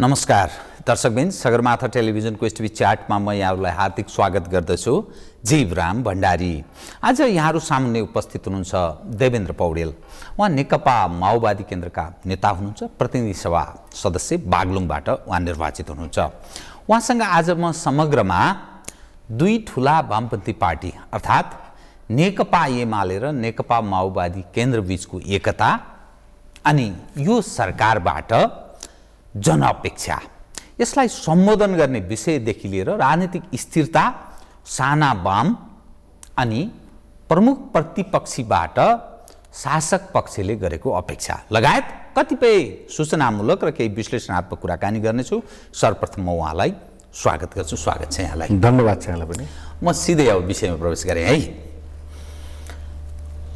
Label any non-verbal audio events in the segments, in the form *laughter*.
नमस्कार। दर्शकबिन सगरमाथा टेलिभिजनको एसटिभी च्याटमा म यहाँहरूलाई हार्दिक स्वागत गर्दछु। जीवराम भण्डारी। आज यहाँहरू सामुन्ने उपस्थित हुनुहुन्छ देवेन्द्र पौडेल। उहाँ नेकपा माओवादी केन्द्रका नेता हुनुहुन्छ प्रतिनिधि सभा सदस्य बागलुङबाट उहाँ निर्वाचित हुनुहुन्छ। उहाँसँग आज म समग्रमा दुई ठुला वामपन्थी पार्टी अर्थात् नेकपा एमाले र नेकपा माओवादी केन्द्रबीचको एकता अनि यो सरकारबाट जनअपेक्षा। यसलाई सम्बोधन गर्ने विषयदेखि लिएर राजनीतिक स्थिरता साना वाम अनि प्रमुख प्रतिपक्षीबाट शासक पक्षले गरेको अपेक्षा। लगायत कतिपय सूचनामूलक र केही विश्लेषणात्मक कुराकानी गर्नेछु। सर्वप्रथम म उहाँलाई स्वागत गर्छु। स्वागत छ यहाँलाई। धन्यवाद छ यहाँलाई पनि। म सिधै अब विषयमा प्रवेश गरेँ है।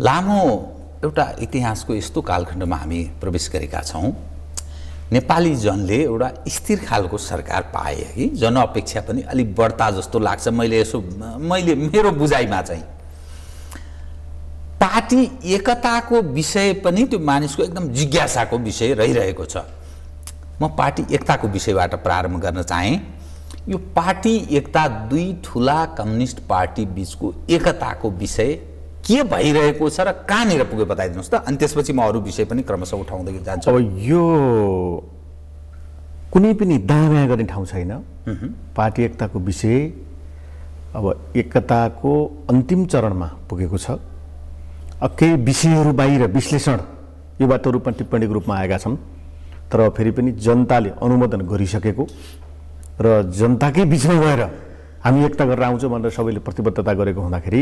लामो एउटा इतिहासको यस्तो कालखण्डमा हामी प्रवेश गरेका छौँ। नेपाली जनले एउटा स्थिर खालको सरकार पाए कि जनअपेक्षा पनि अलिक बढ्ता जस्तो लाग्छ। मैले यसो मैले मेरो बुझाइमा चाहिँ। पार्टी एकताको विषय पनि त्यो मानिसको एकदम जिज्ञासाको विषय रहिरहेको छ। म पार्टी एकताको विषयबाट प्रारम्भ गर्न चाहेँ। यो पार्टी एकता दुई ठुला कम्युनिस्ट पार्टी बिचको एकताको विषय के भइरहेको छ र कहाँनिर पुग्यो बताइदिनुहोस् त। अनि त्यसपछि म अरू विषय पनि क्रमशः उठाउँदै जान्छु। अब यो कुनै पनि दायाँ गर्ने ठाउँ छैन। पार्टी एकताको विषय अब एकताको अन्तिम चरणमा पुगेको छ। अब केही विषयहरू बाहिर विश्लेषण यो रूपमा टिप्पणीको रूपमा आएका छन्। तर फेरि पनि जनताले अनुमोदन गरिसकेको र जनताकै बिचमा गएर हामी एकता गरेर आउँछौँ भनेर सबैले प्रतिबद्धता गरेको हुँदाखेरि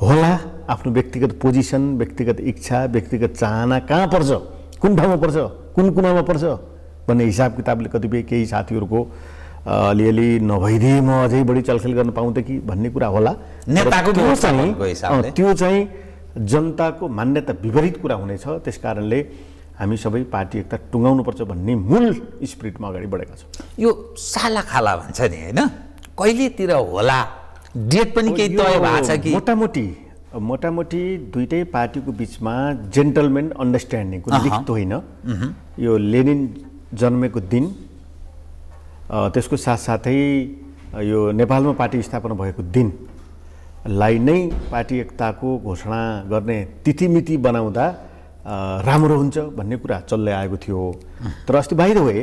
होला आफ्नो व्यक्तिगत पोजिसन व्यक्तिगत इच्छा व्यक्तिगत चाहना कहाँ पर्छ? कुन ठाउँमा पर्छ? कुन कुनामा पर्छ? भन्ने हिसाब किताबले कतिपय केही साथीहरूको अलिअलि नभइदिए म अझै बढी चलखेल गर्न पाउँथेँ कि भन्ने कुरा होला। नेताको त्यो चाहिँ त्यो चाहिँ जनताको मान्यता विपरीत कुरा हुनेछ। त्यस कारणले हामी सबै पार्टी एकता टुङ्गाउनुपर्छ भन्ने मूल स्पिरिटमा अगाडि बढेका छौँ। यो साला खाला भन्छ नि होइन? कहिलेतिर होला? डेट पनि केही तय भएको छ कि? मोटामोटी मोटामोटी दुइटै पार्टीको बिचमा जेन्टलमेन अन्डरस्ट्यान्डिङ कुनै अहँ। लिखित होइन। यो लेनिन जन्मेको दिन त्यसको साथसाथै यो नेपालमा पार्टी स्थापना भएको दिनलाई नै पार्टी एकताको घोषणा गर्ने तिथिमिति बनाउँदा राम्रो हुन्छ भन्ने कुरा चल्दै आएको थियो। तर अस्ति बाहिर भए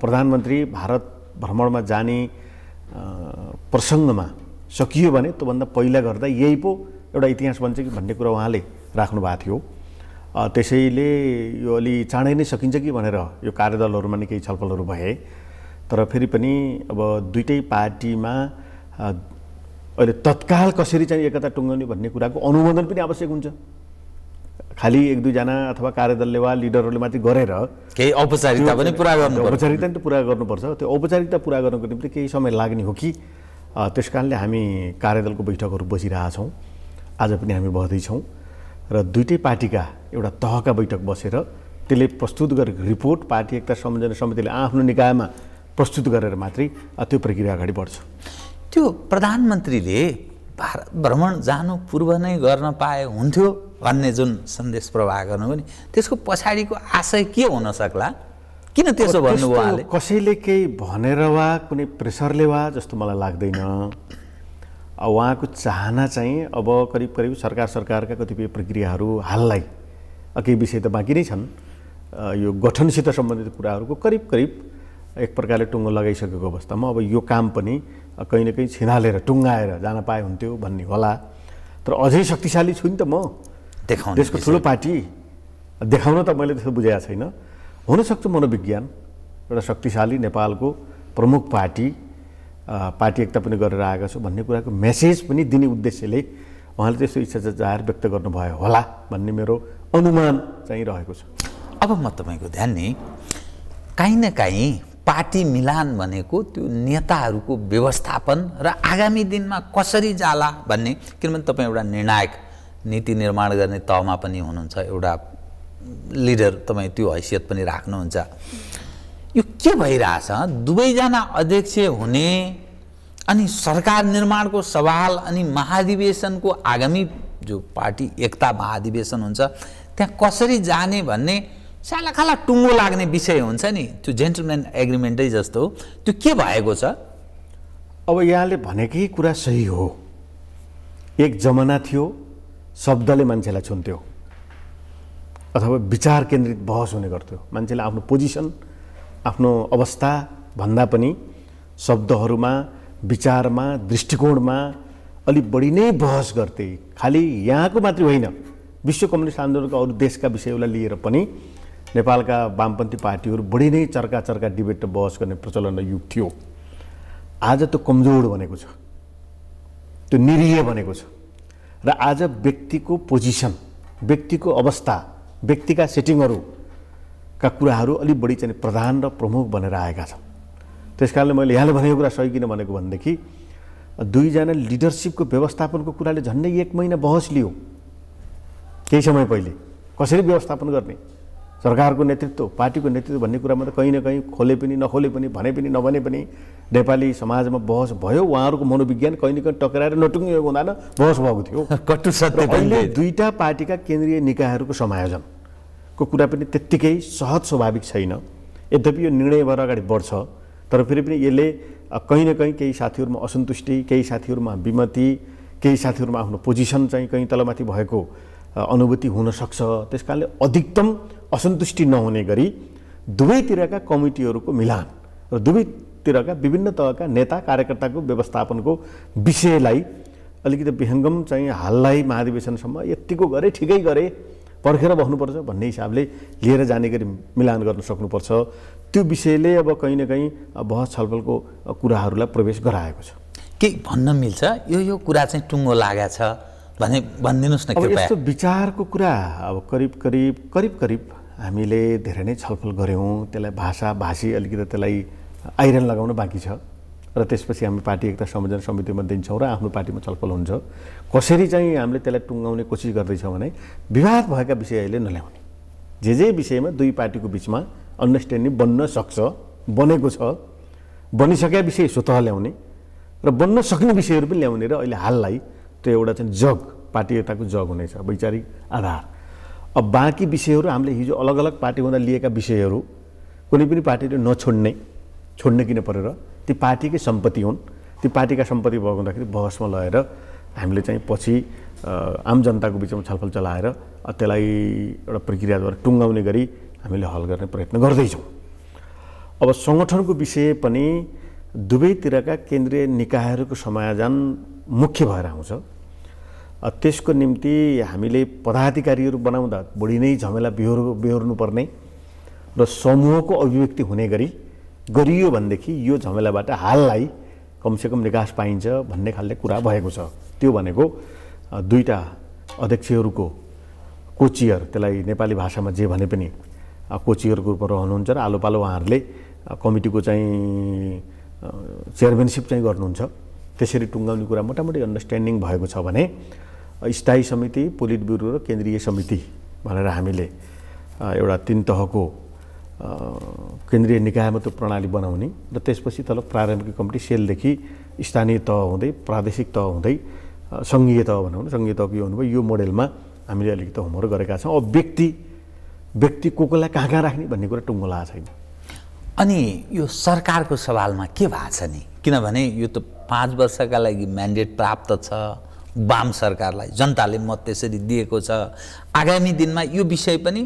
प्रधानमन्त्री भारत भ्रमणमा जाने प्रसङ्गमा सकियो भने त्योभन्दा पहिला गर्दा यही पो एउटा इतिहास बन्छ कि भन्ने कुरा उहाँले राख्नु भएको थियो। त्यसैले यो अलि चाँडै नै सकिन्छ कि भनेर यो कार्यदलहरूमा नै केही छलफलहरू भए। तर फेरि पनि अब दुइटै पार्टीमा अहिले तत्काल कसरी चाहिँ एकता टुङ्गाउने भन्ने कुराको अनुमोदन पनि आवश्यक हुन्छ। खालि एक दुईजना अथवा कार्यदलले वा लिडरहरूले मात्रै गरेर केही औपचारिकता पनि पुरा गर्नु औपचारिकता नि त पुरा गर्नुपर्छ। त्यो औपचारिकता पुरा गर्नको निम्ति केही समय लाग्ने हो कि? त्यस कारणले हामी कार्यदलको बैठकहरू बसिरहेछौँ। आज पनि हामी बस्दैछौँ र दुइटै पार्टीका एउटा तहका बैठक बसेर त्यसले प्रस्तुत गरेको रिपोर्ट पार्टी एकता सम्झना समितिले आफ्नो निकायमा प्रस्तुत गरेर मात्रै त्यो प्रक्रिया अगाडि बढ्छ। त्यो प्रधानमन्त्रीले भारत भ्रमण जानु पूर्व नै गर्न पाए हुन्थ्यो भन्ने जुन सन्देश प्रवाह गर्नुभयो नि त्यसको पछाडिको आशय के हुन सक्ला? किन त्यसो त्यस्तो उहाँले कसैले केही भनेर वा कुनै प्रेसरले वा जस्तो मलाई लाग्दैन। उहाँको चाहना चाहिँ अब करिब करिब सरकार सरकारका कतिपय प्रक्रियाहरू हाललाई केही विषय त बाँकी नै छन्। यो गठनसित सम्बन्धित कुराहरूको करिब करिब एक प्रकारले टुङ्गो लगाइसकेको अवस्थामा अब यो काम पनि कहीँ न कहीँ छिनालेर टुङ्गाएर जान पाए हुन्थ्यो भन्ने होला। तर अझै शक्तिशाली छु नि त म। देखाउने देशको ठुलो पार्टी। देखाउन त मैले त्यस्तो बुझाएको छैन। हुनसक्छ मनोविज्ञान। एउटा शक्तिशाली नेपालको प्रमुख पार्टी पार्टी एकता पनि गरेर आएका छु भन्ने कुराको मेसेज पनि दिने उद्देश्यले उहाँले त्यस्तो इच्छा जाहेर व्यक्त गर्नुभयो होला भन्ने मेरो अनुमान चाहिँ रहेको छ। अब म तपाईँको ध्यान नि काहीँ न काहीँ पार्टी मिलान भनेको त्यो नेताहरूको व्यवस्थापन र आगामी दिनमा कसरी जाला भन्ने किनभने तपाईँ एउटा निर्णायक नीति निर्माण गर्ने तहमा पनि हुनुहुन्छ एउटा लिडर तपाईँ त्यो हैसियत पनि राख्नुहुन्छ। यो के भइरहेछ? दुवैजना अध्यक्ष हुने अनि सरकार निर्माणको सवाल अनि महाधिवेशनको आगामी जो पार्टी एकता महाधिवेशन हुन्छ त्यहाँ कसरी जाने भन्ने सालाखाला टुङ्गो लाग्ने विषय हुन्छ नि। त्यो जेन्टलम्यान एग्रिमेन्टै जस्तो त्यो के भएको छ? अब यहाँले भनेकै कुरा सही हो। एक जमाना थियो शब्दले मान्छेलाई छुन्थ्यो। अथवा विचार केन्द्रित बहस हुने गर्थ्यो। मान्छेले आफ्नो पोजिसन आफ्नो अवस्था भन्दा पनि शब्दहरूमा विचारमा दृष्टिकोणमा अलिक बढी नै बहस गर्थे। खालि यहाँको मात्रै होइन विश्व कम्युनिस्ट आन्दोलनको अरू देशका विषयलाई लिएर पनि नेपालका वामपन्थी पार्टीहरू बढी नै चर्का चर्का डिबेट र बहस गर्ने प्रचलन युग थियो। आज त्यो कमजोर बनेको छ। त्यो निरीह बनेको छ। र आज व्यक्तिको पोजिसन व्यक्तिको अवस्था व्यक्तिका सेटिङहरूका कुराहरू अलिक बढी चाहिँ प्रधान र प्रमुख बनेर आएका छन्। त्यस कारणले मैले यहाँले भनेको कुरा सही किन भनेको भनेदेखि दुईजना लिडरसिपको व्यवस्थापनको कुराले झन्डै एक महिना बहस लियो। केही समय पहिले। कसरी व्यवस्थापन गर्ने? सरकारको नेतृत्व पार्टीको नेतृत्व भन्ने कुरामा त कहीँ न कहीँ खोले पनि नखोले पनि भने पनि नभने पनि नेपाली समाजमा बहस भयो। उहाँहरूको मनोविज्ञान कहीँ न कहीँ टक्राएर नटुङ्गिएको हुँदा बहस भएको थियो। *laughs* अहिले दुईटा पार्टीका केन्द्रीय निकायहरूको समायोजनको कुरा पनि त्यत्तिकै सहज स्वाभाविक छैन। यद्यपि यो निर्णय भएर अगाडि बढ्छ तर फेरि पनि यसले कहीँ न कहीँ केही साथीहरूमा असन्तुष्टि केही साथीहरूमा विमति केही साथीहरूमा आफ्नो पोजिसन चाहिँ कहीँ तलमाथि भएको अनुभूति हुनसक्छ त्यस कारणले अधिकतम असन्तुष्टि नहुने गरी दुवैतिरका कमिटीहरूको मिलान र दुवैतिरका विभिन्न तहका नेता कार्यकर्ताको व्यवस्थापनको विषयलाई अलिकति विहङ्गम चाहिँ हाललाई महाधिवेशनसम्म यत्तिको गरे ठिकै गरे पर्खेर बस्नुपर्छ भन्ने हिसाबले लिएर जाने गरी मिलान गर्न सक्नुपर्छ। त्यो विषयले अब कहीँ न कहीँ बहस छलफलको कुराहरूलाई प्रवेश गराएको छ। केही भन्न मिल्छ? यो यो कुरा चाहिँ टुङ्गो लागेको छ भने भनिदिनुहोस् न अब यस्तो विचारको कुरा अब करिब करिब करिब करिब हामीले धेरै नै छलफल गऱ्यौँ। त्यसलाई भाषा भाषी अलिकति त्यसलाई आइरन लगाउन बाँकी छ। र त्यसपछि हामी पार्टी एकता संयोजन समितिमा दिन्छौँ र आफ्नो पार्टीमा छलफल हुन्छ। कसरी चाहिँ हामीले त्यसलाई टुङ्गाउने कोसिस गर्दैछौँ भने विवाद भएका विषय अहिले नल्याउने। जे जे विषयमा दुई पार्टीको बिचमा अन्डरस्ट्यान्डिङ बन्न सक्छ बनेको छ बनिसकेका विषय स्वतः ल्याउने र बन्न सक्ने विषयहरू पनि ल्याउने र अहिले हाललाई त्यो एउटा चाहिँ जग पार्टी एकताको जग हुनेछ वैचारिक आधार। अब बाँकी विषयहरू हामीले हिजो अलग अलग पार्टी हुँदा लिएका विषयहरू कुनै पनि पार्टीले नछोड्ने छोड्ने किन परेर? ती पार्टीकै सम्पत्ति हुन्। ती पार्टीका सम्पत्ति भएको हुँदाखेरि बहसमा लगेर हामीले चाहिँ पछि आम जनताको बिचमा छलफल चलाएर त्यसलाई एउटा प्रक्रियाद्वारा टुङ्गाउने गरी हामीले हल गर्ने प्रयत्न गर्दैछौँ। अब सङ्गठनको विषय पनि दुवैतिरका केन्द्रीय निकायहरूको समायोजन मुख्य भएर आउँछ। त्यसको निम्ति हामीले पदाधिकारीहरू बनाउँदा बढी नै झमेला बिहोर बिहोर्नु पर्ने र समूहको अभिव्यक्ति हुने गरी गरियो भनेदेखि यो झमेलाबाट हाललाई कमसेकम निकास पाइन्छ भन्ने खालले कुरा भएको छ। त्यो भनेको दुईवटा अध्यक्षहरूको कोचियर त्यसलाई नेपाली भाषामा जे भने पनि कोचियरको रूपमा रहनुहुन्छ र आलो पालो उहाँहरूले कमिटीको चाहिँ अ, चेयरम्यानसिप चाहिँ गर्नुहुन्छ। त्यसरी टुङ्गाउने कुरा मोटामोटी अन्डरस्ट्यान्डिङ भएको छ भने स्थायी समिति पोलिट ब्युरो र केन्द्रीय समिति भनेर हामीले एउटा तिन तहको केन्द्रीय निकायमा त्यो प्रणाली बनाउने र त्यसपछि तल प्रारम्भिक कमिटी सेलदेखि स्थानीय तह हुँदै प्रादेशिक तह हुँदै सङ्घीय तह भनौँ न सङ्घीय तहको यो हुनुभयो यो मोडेलमा हामीले अलिकति होमवर्क गरेका छौँ। अब व्यक्ति व्यक्ति को कोलाई कहाँ कहाँ राख्ने भन्ने कुरा टुङ्गो लागेको छैन। अनि यो सरकारको सवालमा के भएको छ नि? किनभने यो त पाँच वर्षका लागि म्यान्डेट प्राप्त छ वाम सरकारलाई जनताले मत त्यसरी दिएको छ। आगामी दिनमा यो विषय पनि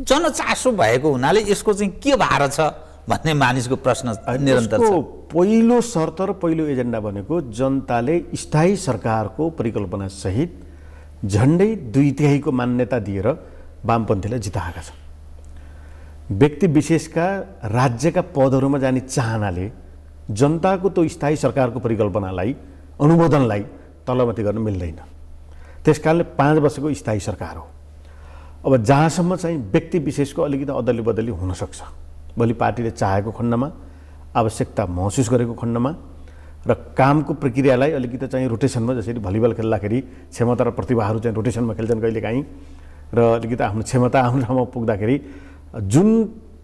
जनचासो भएको हुनाले यसको चाहिँ के भार छ भन्ने मानिसको प्रश्न निरन्तर छ। पहिलो शर्त र पहिलो एजेन्डा भनेको जनताले स्थायी सरकारको परिकल्पना सहित झन्डै दुई तिहाईको मान्यता दिएर वामपन्थीलाई जिताएका छन्। व्यक्ति विशेषका राज्यका पदहरूमा जाने चाहनाले जनताको त्यो स्थायी सरकारको परिकल्पनालाई अनुमोदनलाई तलमाथि गर्न मिल्दैन। त्यस कारणले पाँच वर्षको स्थायी सरकार हो। अब जहाँसम्म चाहिँ व्यक्ति विशेषको अलिकति अदली बदली हुनसक्छ। भोलि पार्टीले चाहेको खण्डमा आवश्यकता महसुस गरेको खण्डमा र कामको प्रक्रियालाई अलिकति चाहिँ रोटेसनमा जसरी भलिबल खेल्दाखेरि क्षमता र प्रतिभाहरू चाहिँ रोटेसनमा खेल्छन् कहिलेकाहीँ र अलिकति आफ्नो क्षमता *laughs* आफ्नो ठाउँमा पुग्दाखेरि जुन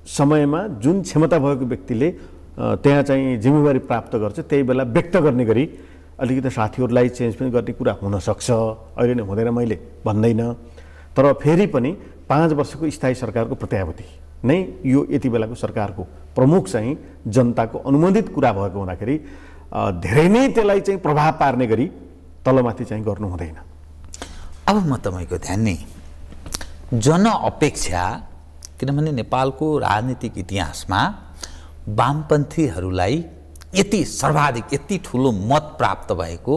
समयमा जुन क्षमता भएको व्यक्तिले त्यहाँ चाहिँ जिम्मेवारी प्राप्त गर्छ त्यही बेला व्यक्त गर्ने गरी अलिकति साथीहरूलाई चेन्ज पनि गर्ने कुरा हुनसक्छ। अहिले नै हुँदैन मैले भन्दैन। तर फेरि पनि पाँच वर्षको स्थायी सरकारको प्रत्याभूति नै यो यति बेलाको सरकारको प्रमुख चाहिँ जनताको अनुमोदित कुरा भएको हुँदाखेरि धेरै नै त्यसलाई चाहिँ प्रभाव पार्ने गरी तलमाथि चाहिँ गर्नु हुँदैन। अब म तपाईँको ध्यान नै जनअपेक्षा किनभने नेपालको राजनीतिक इतिहासमा वामपन्थीहरूलाई यति सर्वाधिक यति ठुलो मत प्राप्त भएको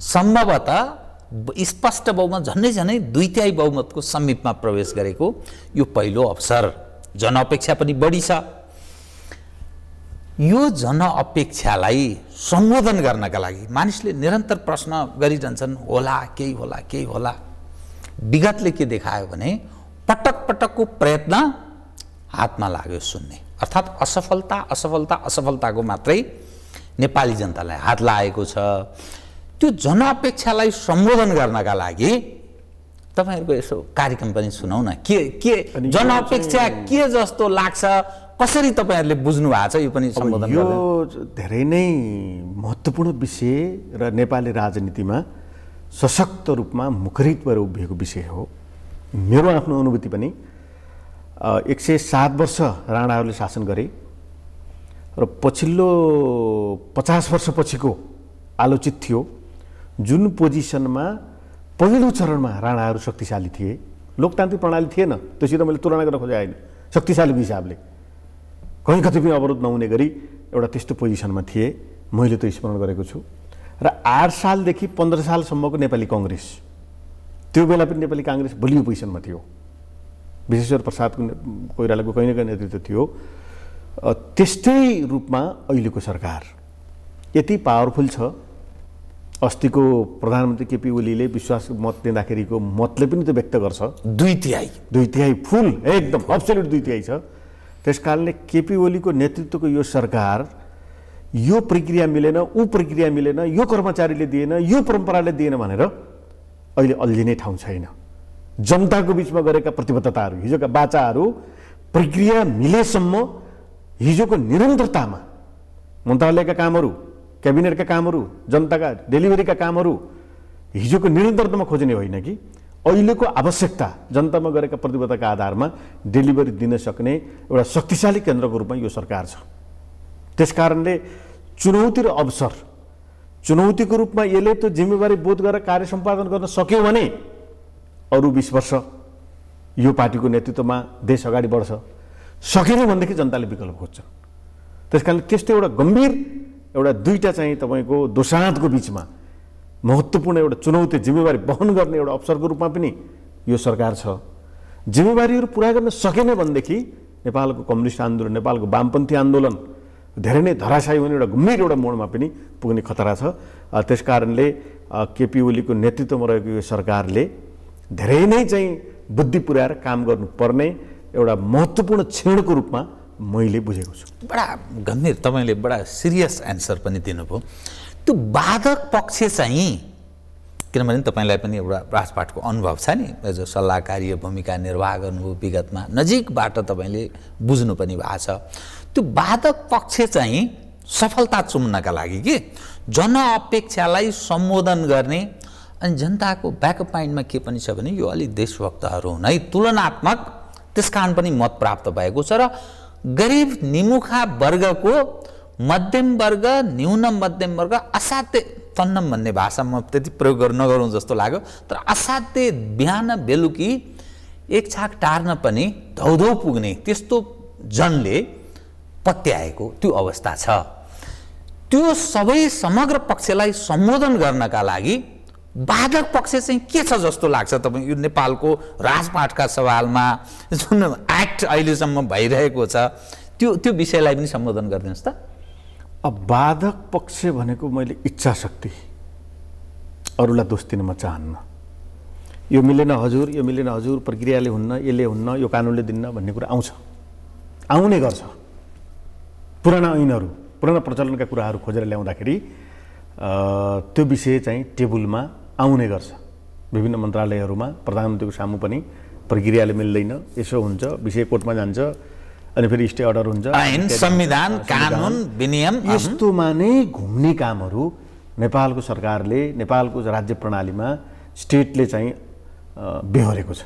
सम्भवतः स्पष्ट बहुमत झन्डै झन्डै दुई तिहाई बहुमतको समीपमा प्रवेश गरेको यो पहिलो अवसर। जनअपेक्षा पनि बढी छ। यो जनअपेक्षालाई सम्बोधन गर्नका लागि मानिसले निरन्तर प्रश्न गरिरहन्छन् होला केही होला केही होला? विगतले के देखायो भने पटक पटकको प्रयत्न हातमा लाग्यो सुन्ने। अर्थात् असफलता असफलता असफलताको मात्रै नेपाली जनतालाई हात लागेको छ। त्यो जनअपेक्षालाई सम्बोधन गर्नका लागि तपाईँहरूको यसो कार्यक्रम पनि सुनौ न। के के जनअपेक्षा के जस्तो लाग्छ? कसरी तपाईँहरूले बुझ्नु भएको छ? यो पनि सम्बोधन यो धेरै नै महत्त्वपूर्ण विषय र नेपाली राजनीतिमा सशक्त रूपमा मुखरित भएर उभिएको विषय हो। मेरो आफ्नो अनुभूति पनि एक सय सात वर्ष राणाहरूले शासन गरे र पछिल्लो पचास वर्षपछिको आलोचित थियो। जुन पोजिसनमा पहिलो चरणमा राणाहरू शक्तिशाली थिए लोकतान्त्रिक प्रणाली थिएन त्योसित मैले तुलना गर्न खोजेँ होइन शक्तिशालीको हिसाबले। कहीँ कतै पनि अवरोध नहुने गरी एउटा त्यस्तो पोजिसनमा थिए मैले त स्मरण गरेको छु। र आठ सालदेखि पन्ध्र सालसम्मको नेपाली कङ्ग्रेस त्यो बेला पनि नेपाली काङ्ग्रेस बलियो पोजिसनमा थियो। विश्वेश्वर प्रसादको ने- कोइरालाको कहीँ न कहीँ नेतृत्व थियो। त्यस्तै रूपमा अहिलेको सरकार। यति पावरफुल छ। अस्तिको प्रधानमन्त्री केपी ओलीले विश्वास मत दिँदाखेरिको मतले पनि त्यो व्यक्त गर्छ। दुई तिहाई। दुई तिहाई फुल एकदम अब्सोल्युट दुई तिहाई छ। त्यस कारणले केपी ओलीको नेतृत्वको यो सरकार यो प्रक्रिया मिलेन ऊ प्रक्रिया मिलेन यो कर्मचारीले दिएन यो परम्पराले दिएन भनेर अहिले अल्झिने ठाउँ छैन। जनताको बिचमा गरेका प्रतिबद्धताहरू हिजोका बाचाहरू प्रक्रिया मिलेसम्म हिजोको निरन्तरतामा मन्त्रालयका कामहरू क्याबिनेटका कामहरू जनताका डेलिभरीका कामहरू हिजोको निरन्तरतामा खोज्ने होइन कि अहिलेको आवश्यकता जनतामा गरेका प्रतिबद्धताका आधारमा डेलिभरी दिन सक्ने एउटा शक्तिशाली केन्द्रको रूपमा यो सरकार छ त्यस कारणले चुनौती र अवसर चुनौतीको रूपमा यसले त्यो जिम्मेवारी बोध गरेर कार्य सम्पादन गर्न सक्यो भने अरू बिस वर्ष यो पार्टीको नेतृत्वमा देश अगाडि बढ्छ सकेन भनेदेखि जनताले विकल्प खोज्छन् त्यस कारणले त्यस्तो एउटा गम्भीर एउटा दुईवटा चाहिँ तपाईँको दोसाँधको बिचमा महत्त्वपूर्ण एउटा चुनौती जिम्मेवारी वहन गर्ने एउटा अवसरको रूपमा पनि यो सरकार छ। जिम्मेवारीहरू पुरा गर्न सकेन भनेदेखि नेपालको कम्युनिस्ट आन्दोलन नेपालको वामपन्थी आन्दोलन धेरै नै धराशायी हुने एउटा गम्भीर एउटा मोडमा पनि पुग्ने खतरा छ। त्यस कारणले केपी ओलीको नेतृत्वमा रहेको यो सरकारले धेरै नै चाहिँ बुद्धि पुर्याएर काम गर्नुपर्ने एउटा महत्त्वपूर्ण क्षणको रूपमा मैले बुझेको छु। बडा गम्भीर तपाईँले बडा सिरियस एन्सर पनि दिनुभयो। त्यो बाधक पक्ष चाहिँ किनभने तपाईँलाई पनि एउटा राजपाटको अनुभव छ नि। एज अ भूमिका निर्वाह गर्नुभयो विगतमा नजिकबाट तपाईँले बुझ्नु पनि भएको छ। त्यो बाधक पक्ष चाहिँ सफलता चुम्नका लागि के जनअपेक्षालाई सम्बोधन गर्ने अनि जनताको ब्याकअप माइन्डमा के पनि छ भने यो अलिक देशभक्तहरू हुन् है तुलनात्मक त्यस कारण पनि मत प्राप्त भएको छ र गरिब निमुखा वर्गको मध्यम वर्ग न्यून मध्यम वर्ग असाध्य तन्नम भन्ने भाषा म त्यति प्रयोग गर्नु नगरौँ जस्तो लाग्यो। तर असाध्य बिहान बेलुकी एक छाक टार्न पनि धौधौ पुग्ने त्यस्तो जनले पत्याएको त्यो अवस्था छ। त्यो सबै समग्र पक्षलाई सम्बोधन गर्नका लागि बाधक पक्ष चाहिँ के छ जस्तो लाग्छ तपाईँ? यो नेपालको राजपाटका सवालमा जुन एक्ट अहिलेसम्म भइरहेको छ त्यो त्यो विषयलाई पनि सम्बोधन गरिदिनुहोस् त। अब बाधक पक्ष भनेको मैले इच्छा शक्ति अरूलाई दोष दिन चाहन्न। यो मिलेन हजुर यो मिलेन हजुर प्रक्रियाले हुन्न यसले हुन्न यो कानुनले दिन्न भन्ने कुरा आउँछ। आउने गर्छ। पुराना ऐनहरू पुराना प्रचलनका कुराहरू खोजेर ल्याउँदाखेरि त्यो विषय चाहिँ टेबलमा आउने गर्छ। विभिन्न मन्त्रालयहरूमा प्रधानमन्त्रीको सामु पनि प्रक्रियाले मिल्दैन। यसो हुन्छ विषय कोर्टमा जान्छ अनि फेरि स्टे अर्डर हुन्छ। संविधान कानुन विनियम यस्तोमा नै घुम्ने कामहरू नेपालको सरकारले नेपालको राज्य प्रणालीमा स्टेटले चाहिँ बेहोरेको छ।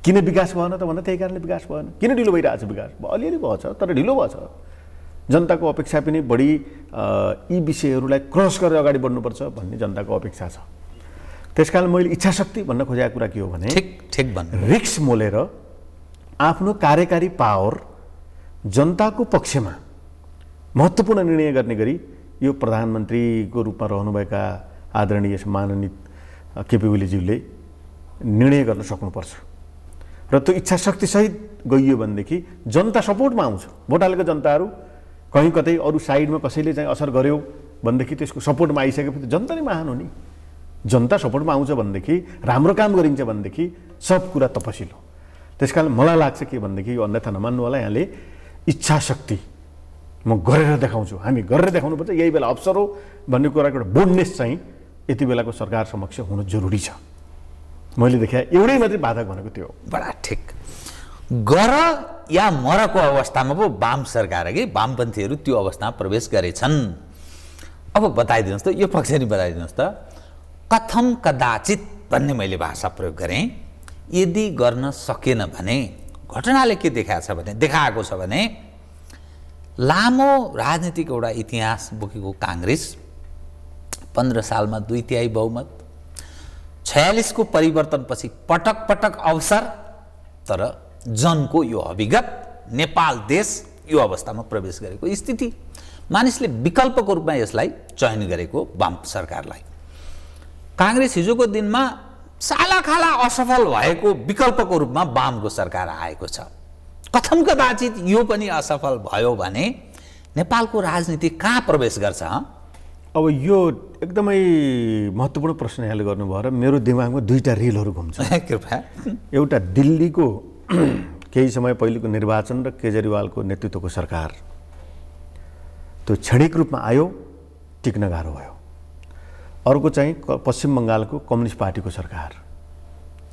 किन विकास भएन त भन्दा त्यही कारणले विकास भएन। किन ढिलो भइरहेछ विकास? अलिअलि भएछ तर ढिलो भएछ। जनताको अपेक्षा पनि बढी यी विषयहरूलाई क्रस गरेर अगाडि बढ्नुपर्छ भन्ने जनताको अपेक्षा छ। त्यस कारण मैले इच्छाशक्ति भन्न खोजेको कुरा के हो भने ठिक ठिक भन्नु। रिक्स मोलेर आफ्नो कार्यकारी पावर जनताको पक्षमा महत्त्वपूर्ण निर्णय गर्ने गरी यो प्रधानमन्त्रीको रूपमा रहनुभएका आदरणीय माननीय केपी ओलीज्यूले निर्णय गर्न सक्नुपर्छ। र त्यो इच्छा शक्तिसहित गइयो भनेदेखि जनता सपोर्टमा आउँछ। भोट हालेको जनताहरू कहीँ कतै अरू साइडमा कसैले चाहिँ असर गर्यो भनेदेखि त्यसको सपोर्टमा आइसकेपछि जनता नै महान हो नि। जनता सपोर्टमा आउँछ भनेदेखि राम्रो काम गरिन्छ भनेदेखि सब कुरा तपसिलो। त्यस कारण मलाई लाग्छ के भनेदेखि यो अन्यथा होला यहाँले इच्छा शक्ति म गरेर देखाउँछु। हामी गरेर देखाउनुपर्छ यही बेला अवसर हो भन्ने कुराको एउटा बोल्डनेस चाहिँ यति बेलाको सरकार समक्ष हुनु जरुरी छ। मैले देखा एउटै मात्रै बाधक भनेको त्यो बडा ठिक। गर या मरको अवस्थामा पो वाम सरकार कि वामपन्थीहरू त्यो अवस्थामा प्रवेश गरेछन्। अब बताइदिनुहोस् त यो पक्ष नि बताइदिनुहोस् त। कथम कदाचित भन्ने मैले भाषा प्रयोग गरेँ। यदि गर्न सकेन भने घटनाले के देखाएको छ भने देखाएको छ भने लामो राजनीतिक एउटा इतिहास बोकेको काङ्ग्रेस पन्ध्र सालमा दुई तिहाई बहुमत छयालिसको परिवर्तनपछि पटक पटक अवसर तर जनको यो अभिगत नेपाल देश यो अवस्थामा प्रवेश गरेको स्थिति मानिसले विकल्पको रूपमा यसलाई चयन गरेको वाम सरकारलाई। काङ्ग्रेस हिजोको दिनमा सालाखाला असफल भएको विकल्पको रूपमा वामको सरकार आएको छ। कथम कदाचित यो पनि असफल भयो भने नेपालको राजनीति कहाँ प्रवेश गर्छ? अब यो एकदमै महत्त्वपूर्ण प्रश्न यहाँले गर्नुभयो र मेरो दिमागमा दुईवटा रिलहरू घुम्छ। *laughs* कृपया। एउटा दिल्लीको *clears throat* केही समय पहिलेको निर्वाचन र केजरीवालको नेतृत्वको सरकार। त्यो क्षणिक रूपमा आयो टिक्न गाह्रो भयो। अर्को चाहिँ पश्चिम बङ्गालको कम्युनिस्ट पार्टीको सरकार।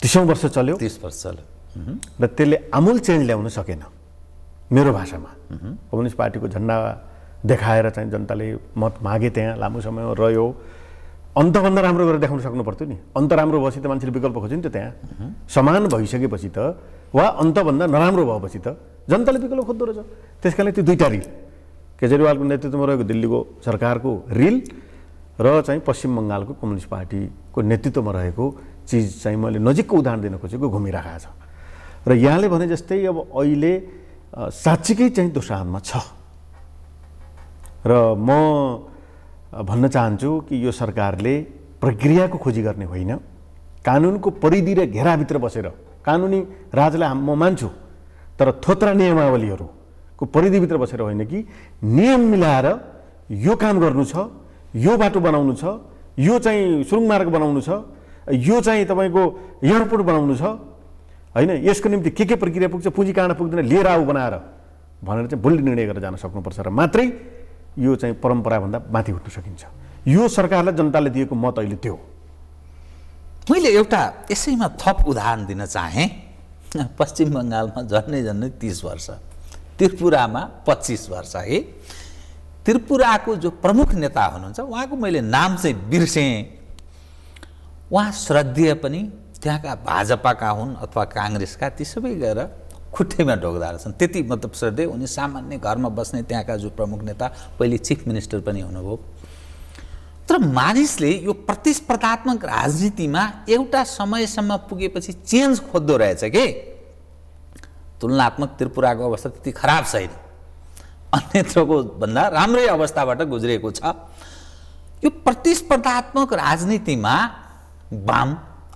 तिसौँ वर्ष चल्यो। तिस वर्ष चल्यो। र त्यसले आमूल चेन्ज ल्याउन सकेन। मेरो भाषामा। कम्युनिस्ट पार्टीको झन्डा देखाएर चाहिँ जनताले मत मागे त्यहाँ लामो समय रह्यो। अन्तभन्दा राम्रो गरेर देखाउन सक्नु पर्थ्यो नि। अन्त राम्रो भएपछि त मान्छेले विकल्प खोज्यो नि त त्यहाँ। समान भइसकेपछि त वा अन्तभन्दा नराम्रो भएपछि त जनताले विकल्प खोज्दो रहेछ। त्यस कारणले त्यो दुईवटा रिल। केजरीवालको नेतृत्वमा रहेको दिल्लीको सरकारको रिल र चाहिँ पश्चिम बङ्गालको कम्युनिस्ट पार्टीको नेतृत्वमा रहेको चिज चाहिँ मैले नजिकको उदाहरण दिन खोजेको घुमिरहेको छ। र यहाँले भने जस्तै अब अहिले साँच्चीकै चाहिँ दोसानमा छ। र म भन्न चाहन्छु कि यो सरकारले प्रक्रियाको खोजी गर्ने होइन। कानुनको परिधि र घेराभित्र बसेर कानुनी राजलाई म मान्छु तर थोत्रा नियमावलीहरूको परिधिभित्र बसेर होइन कि नियम मिलाएर यो काम गर्नु छ यो बाटो बनाउनु छ यो चाहिँ सुरुङ मार्ग बनाउनु छ यो चाहिँ तपाईँको एयरपोर्ट बनाउनु छ। होइन यसको निम्ति के के प्रक्रिया पुग्छ पुँजी कहाँ पुग्दैन लिएर आऊ बनाएर भनेर चाहिँ भुल निर्णय गरेर जान सक्नुपर्छ र मात्रै यो चाहिँ परम्पराभन्दा माथि उठ्न सकिन्छ। यो सरकारलाई जनताले दिएको मत अहिले त्यो मैले एउटा यसैमा थप उदाहरण दिन चाहेँ। पश्चिम बङ्गालमा झन्डै झन्डै तिस वर्ष त्रिपुरामा पच्चिस वर्ष है। त्रिपुराको जो प्रमुख नेता हुनुहुन्छ उहाँको मैले नाम चाहिँ बिर्सेँ। उहाँ श्रद्धेय पनि त्यहाँका भाजपाका हुन् अथवा काङ्ग्रेसका ती सबै गएर खुट्टैमा ढोग्दा रहेछन् त्यति मतलब श्रद्धेय उनी सामान्य घरमा बस्ने त्यहाँका जो प्रमुख नेता पहिले चिफ मिनिस्टर पनि हुनुभयो। तर मानिसले यो प्रतिस्पर्धात्मक राजनीतिमा एउटा समयसम्म पुगेपछि चेन्ज खोज्दो रहेछ कि? तुलनात्मक त्रिपुराको अवस्था त्यति खराब छैन। अन्यत्रको भन्दा राम्रै अवस्थाबाट गुज्रिएको छ। यो प्रतिस्पर्धात्मक राजनीतिमा वाम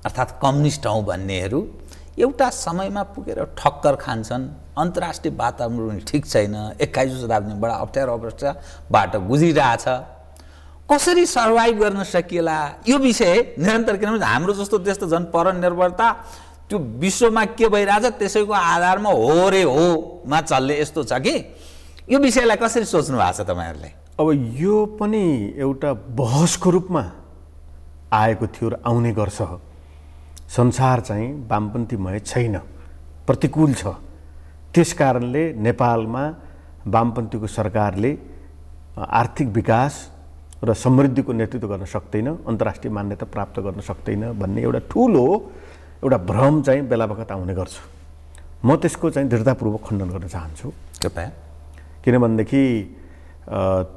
अर्थात् कम्युनिस्ट हौँ भन्नेहरू एउटा समयमा पुगेर ठक्कर खान्छन् अन्तर्राष्ट्रिय वातावरण ठिक छैन एक्काइसौँ शताब्दीमा बडा अप्ठ्यारो अवस्थाबाट गुज्रिरहेछ। कसरी सर्भाइभ गर्न सकिएला? यो विषय निरन्तर किनभने हाम्रो जस्तो देश त झन् परनिर्भरता त्यो विश्वमा के भइरहेछ त्यसैको आधारमा हो रे होमा चल्ने यस्तो छ कि यो विषयलाई कसरी सोच्नु भएको छ तपाईँहरूले? अब यो पनि एउटा बहसको रूपमा आएको थियो र आउने गर्छ। संसार चाहिँ वामपन्थीमय छैन प्रतिकूल छ। त्यस कारणले नेपालमा वामपन्थीको सरकारले आर्थिक विकास र समृद्धिको नेतृत्व गर्न सक्दैन अन्तर्राष्ट्रिय मान्यता प्राप्त गर्न सक्दैन भन्ने एउटा ठुलो एउटा भ्रम चाहिँ बेला बखत आउने गर्छ। म त्यसको चाहिँ दृढतापूर्वक खण्डन गर्न चाहन्छु। कृपया। किनभनेदेखि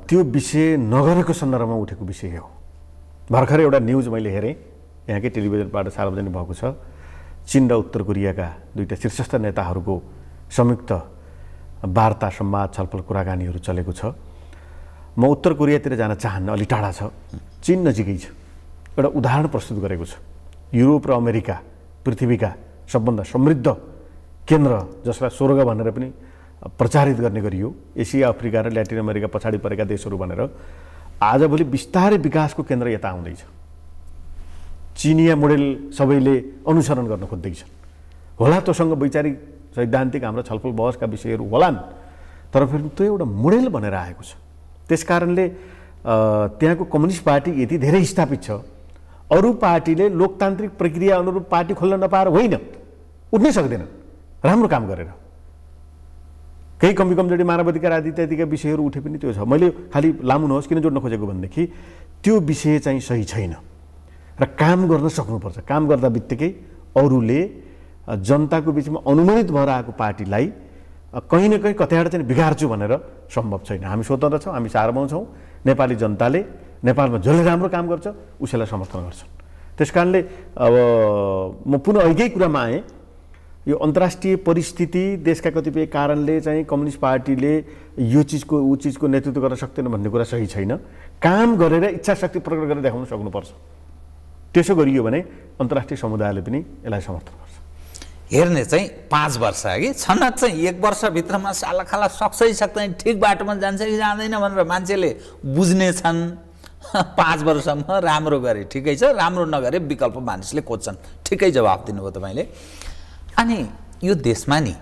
त्यो विषय नगरेको सन्दर्भमा उठेको विषय हो। भर्खरै एउटा न्युज मैले हेरेँ यहाँकै टेलिभिजनबाट सार्वजनिक भएको छ। चिन र उत्तर कोरियाका दुईवटा शीर्षस्थ नेताहरूको संयुक्त वार्ता संवाद छलफल कुराकानीहरू चलेको छ। म उत्तर कोरियातिर जान चाहन्न अलि टाढा छ। चिन नजिकै छ। एउटा उदाहरण प्रस्तुत गरेको छ। युरोप र अमेरिका पृथ्वीका सबभन्दा समृद्ध केन्द्र जसलाई स्वर्ग भनेर पनि प्रचारित गर्ने गरियो। एसिया अफ्रिका र ल्याटिन अमेरिका पछाडि परेका देशहरू भनेर आजभोलि बिस्तारै विकासको केन्द्र यता आउँदैछ। चिनिया मोडेल सबैले अनुसरण गर्न खोज्दैछन् होला तोसँग वैचारिक सैद्धान्तिक हाम्रो छलफल बहसका विषयहरू होलान् तर फेरि त्यो एउटा मोडेल भनेर आएको छ। त्यस कारणले त्यहाँको कम्युनिस्ट पार्टी यति धेरै स्थापित छ। अरू पार्टीले लोकतान्त्रिक प्रक्रिया अनुरूप पार्टी खोल्न नपाएर होइन। उठ्नै सक्दैनन्। राम्रो काम गरेर। केही कमी कमजोरी मानवाधिकार आदि इत्यादिका विषयहरू उठे पनि त्यो छ। मैले खालि लामो नहोस् किन जोड्न खोजेको भनेदेखि त्यो विषय चाहिँ सही छैन र काम गर्न सक्नुपर्छ। काम गर्दा बित्तिकै अरूले जनताको बिचमा अनुमोदित भएर आएको पार्टीलाई कहीँ न कहीँ कतैबाट चाहिँ बिगार्छु भनेर सम्भव छैन। हामी स्वतन्त्र छौँ हामी सार्वभौम छौँ। नेपाली जनताले नेपालमा जसले राम्रो काम गर्छ उसैलाई समर्थन गर्छन्। त्यस कारणले अब म पुनः अहिलेकै कुरामा आएँ। यो अन्तर्राष्ट्रिय परिस्थिति देशका कतिपय कारणले चाहिँ कम्युनिस्ट पार्टीले यो चिजको ऊ चिजको नेतृत्व गर्न सक्दैन भन्ने कुरा सही छैन। काम गरेर इच्छा शक्ति प्रकट गरेर देखाउन सक्नुपर्छ। त्यसो गरियो भने अन्तर्राष्ट्रिय समुदायले पनि यसलाई समर्थन गर्छ। हेर्ने चाहिँ पाँच वर्ष अघि छनक चाहिँ एक वर्षभित्रमा सालाखाला सक्छ सक्दैन ठिक बाटोमा जान्छ कि जाँदैन भनेर मान्छेले बुझ्ने छन्। *laughs* पाँच वर्षसम्म राम्रो गरे ठिकै छ राम्रो नगरे विकल्प मानिसले खोज्छन्। ठिकै जवाब दिनुभयो तपाईँले। अनि यो देशमा नि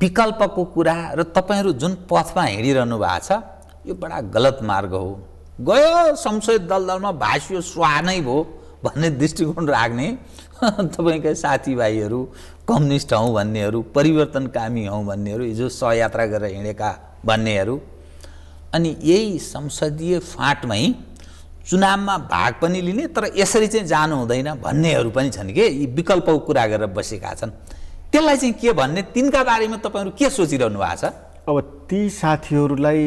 विकल्पको कुरा र तपाईँहरू जुन पथमा हिँडिरहनु भएको छ यो बडा गलत मार्ग हो। गयो संसद दलदलमा भाषियो स्वाहा नै भयो भन्ने दृष्टिकोण राख्ने *laughs* तपाईँका साथीभाइहरू कम्युनिस्ट हौँ भन्नेहरू परिवर्तनकामी हौँ भन्नेहरू हिजो सहयात्रा गरेर हिँडेका भन्नेहरू। अनि यही संसदीय फाँटमै चुनावमा भाग पनि लिने तर यसरी चाहिँ जानु हुँदैन भन्नेहरू पनि छन् कि? यी विकल्पको कुरा गरेर बसेका छन्। त्यसलाई चाहिँ के भन्ने? तिनका बारेमा तपाईँहरू के सोचिरहनु भएको छ? अब ती साथीहरूलाई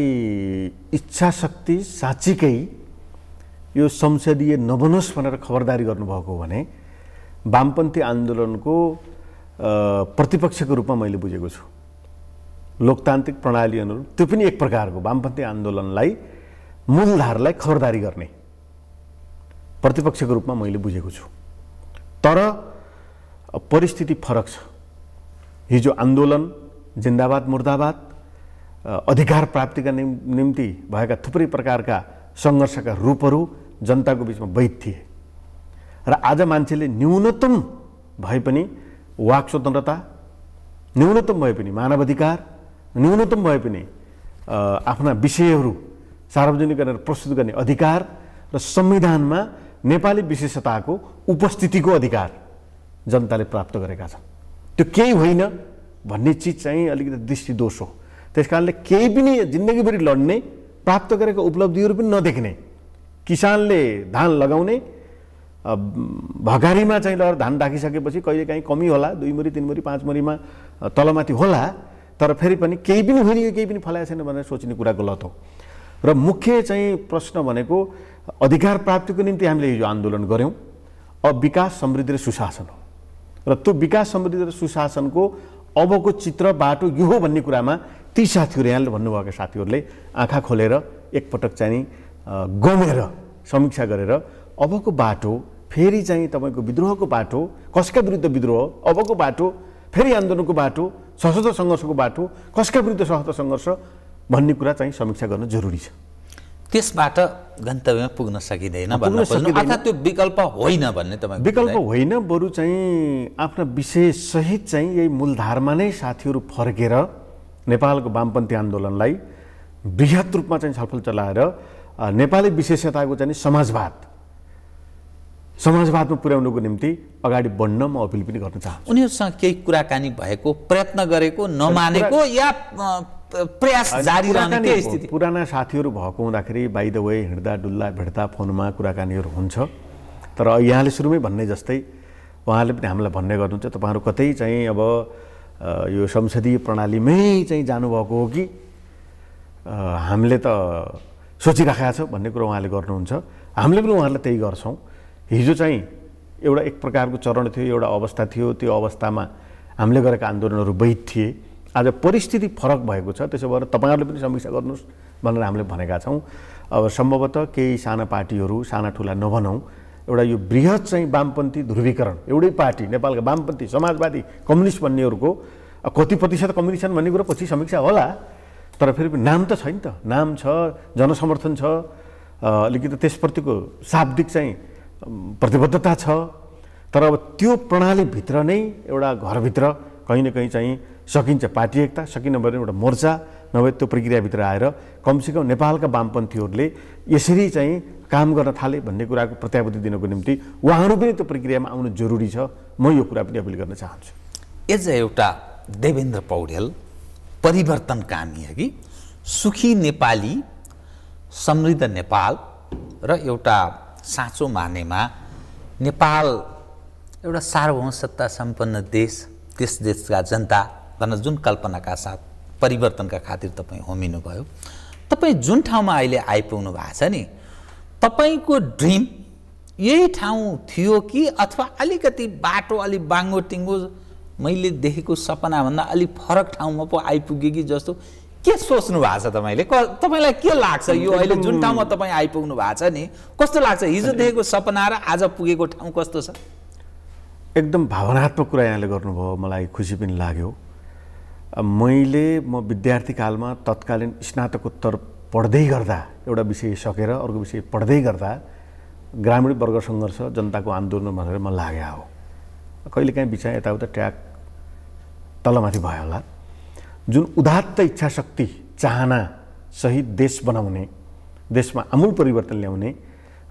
इच्छा शक्ति साँच्चीकै यो संसदीय नबनोस् भनेर खबरदारी गर्नुभएको भने वामपन्थी आन्दोलनको प्रतिपक्षको रूपमा मैले बुझेको छु। लोकतान्त्रिक प्रणाली अनुरूप त्यो पनि एक प्रकारको वामपन्थी आन्दोलनलाई मूलधारलाई खबरदारी गर्ने। प्रतिपक्षको रूपमा मैले बुझेको छु। तर परिस्थिति फरक छ। हिजो आन्दोलन जिन्दाबाद मुर्दाबाद अधिकार प्राप्तिका निम- निम्ति भएका थुप्रै प्रकारका सङ्घर्षका रूपहरू जनताको बिचमा वैध थिए। र आज मान्छेले न्यूनतम भए पनि वाक स्वतन्त्रता न्यूनतम भए पनि मानवाधिकार न्यूनतम भए पनि आफ्ना विषयहरू सार्वजनिक गरेर प्रस्तुत गर्ने अधिकार र संविधानमा नेपाली विशेषताको उपस्थितिको अधिकार जनताले प्राप्त गरेका छन्। त्यो केही होइन भन्ने चिज चाहिँ अलिकति दृष्टिदोष हो। त्यस कारणले केही पनि जिन्दगीभरि लड्ने प्राप्त गरेका उपलब्धिहरू पनि नदेख्ने किसानले धान लगाउने भगारीमा चाहिँ लगेर धान राखिसकेपछि कहिले काहीँ कमी होला दुई मुरी तिन मुरी पाँच मुरीमा तलमाथि होला तर फेरि पनि केही पनि होइन केही पनि फलाएको छैन भनेर सोच्ने कुरा गलत हो। र मुख्य चाहिँ प्रश्न भनेको अधिकार प्राप्तिको निम्ति हामीले हिजो आन्दोलन गऱ्यौँ। अब विकास समृद्धि र सुशासन हो। र त्यो विकास समृद्धि र सुशासनको अबको चित्र बाटो यो हो भन्ने कुरामा ती साथीहरू यहाँले भन्नुभएका साथीहरूले आँखा खोलेर एकपटक चाहिँ गमेर समीक्षा गरेर अबको बाटो फेरि चाहिँ तपाईँको विद्रोहको बाटो कसका विरुद्ध विद्रोह? अबको बाटो फेरि आन्दोलनको बाटो सशस्त्र सङ्घर्षको बाटो कसका विरुद्ध सशस्त्र सङ्घर्ष? भन्ने कुरा चाहिँ समीक्षा गर्न जरुरी छ। त्यसबाट गन्तव्यमा पुग्न सकिँदैन। अर्थात् त्यो विकल्प होइन भन्ने तपाईँको विकल्प होइन बरु चाहिँ आफ्ना विषय सहित चाहिँ यही मूलधारमा नै साथीहरू फर्केर नेपालको वामपन्थी आन्दोलनलाई बृहत रूपमा चाहिँ छलफल चलाएर नेपाली विशेषताको चाहिँ समाजवाद समाजवादमा पुर्याउनुको निम्ति अगाडि बढ्न म अपिल पनि गर्न चाहन्छु। उनीहरूसँग केही कुराकानी भएको प्रयत्न गरेको नमानेको या प्रयास जारी रहने के। स्थिति। पुराना साथीहरू भएको हुँदाखेरि बाई द वे हिँड्दा डुल्दा भेट्दा फोनमा कुराकानीहरू हुन्छ। तर यहाँले सुरुमै भन्ने जस्तै उहाँले पनि हामीलाई भन्ने गर्नुहुन्छ तपाईँहरू कतै चाहिँ अब यो संसदीय प्रणालीमै चाहिँ जानुभएको हो कि हामीले त सोचिराखेका छौँ भन्ने कुरो उहाँले गर्नुहुन्छ। हामीले पनि उहाँहरूलाई त्यही गर्छौँ। हिजो चाहिँ एउटा एक प्रकारको चरण थियो एउटा अवस्था थियो। त्यो अवस्थामा हामीले गरेका आन्दोलनहरू वैध थिए। आज परिस्थिति फरक भएको छ त्यसो भएर तपाईँहरूले पनि समीक्षा गर्नुहोस् भनेर हामीले भनेका छौँ। अब सम्भवतः केही साना पार्टीहरू साना ठुला नभनौँ एउटा यो बृहत चाहिँ वामपन्थी ध्रुवीकरण एउटै पार्टी नेपालका वामपन्थी समाजवादी कम्युनिस्ट भन्नेहरूको कति प्रतिशत कम्युनिस्ट छन् भन्ने कुरो पछि समीक्षा होला तर फेरि पनि नाम त छैन त। नाम छ जनसमर्थन छ अलिकति त्यसप्रतिको शाब्दिक चाहिँ प्रतिबद्धता छ। तर अब त्यो प्रणालीभित्र नै एउटा घरभित्र कहीँ न कहीँ चाहिँ सकिन्छ। पार्टी एकता सकिन भने एउटा मोर्चा नभए त्यो प्रक्रियाभित्र आएर कमसेकम नेपालका वामपन्थीहरूले यसरी चाहिँ काम गर्न थाले भन्ने कुराको प्रत्याभूति दिनको निम्ति उहाँहरू पनि त्यो प्रक्रियामा आउनु जरुरी छ। म यो कुरा पनि अपिल गर्न चाहन्छु। एज एउटा देवेन्द्र पौडेल परिवर्तनकामी है कि? सुखी नेपाली समृद्ध नेपाल र एउटा साँचो मानेमा नेपाल एउटा सार्वभौम सत्ता सम्पन्न देश त्यस देशका जनता भन्न जुन कल्पनाका साथ परिवर्तनका खातिर तपाईँ होमिनुभयो। तपाईँ जुन ठाउँमा अहिले आइपुग्नु भएको छ नि तपाईँको ड्रिम यही ठाउँ थियो कि अथवा अलिकति बाटो अलिक बाङ्गो टिङ्गो मैले देखेको सपनाभन्दा अलिक फरक ठाउँमा पो आइपुग्यो कि जस्तो के सोच्नु भएको छ तपाईँले? क तपाईँलाई के लाग्छ? यो अहिले जुन ठाउँमा तपाईँ आइपुग्नु भएको छ नि कस्तो लाग्छ? हिजो देखेको सपना र आज पुगेको ठाउँ कस्तो छ? एकदम भावनात्मक कुरा यहाँले गर्नुभयो। मलाई खुसी पनि लाग्यो। मैले म विद्यार्थी कालमा तत्कालीन स्नातकोत्तर पढ्दै गर्दा एउटा विषय सकेर अर्को विषय पढ्दै गर्दा ग्रामीण वर्ग सङ्घर्ष जनताको आन्दोलन भनेर म लाग्यो हो कहिलेकाहीँ बिचा यताउता ट्र्याक तलमाथि भयो होला। जुन उदात्त इच्छा शक्ति चाहना सहित देश बनाउने देशमा आमूल परिवर्तन ल्याउने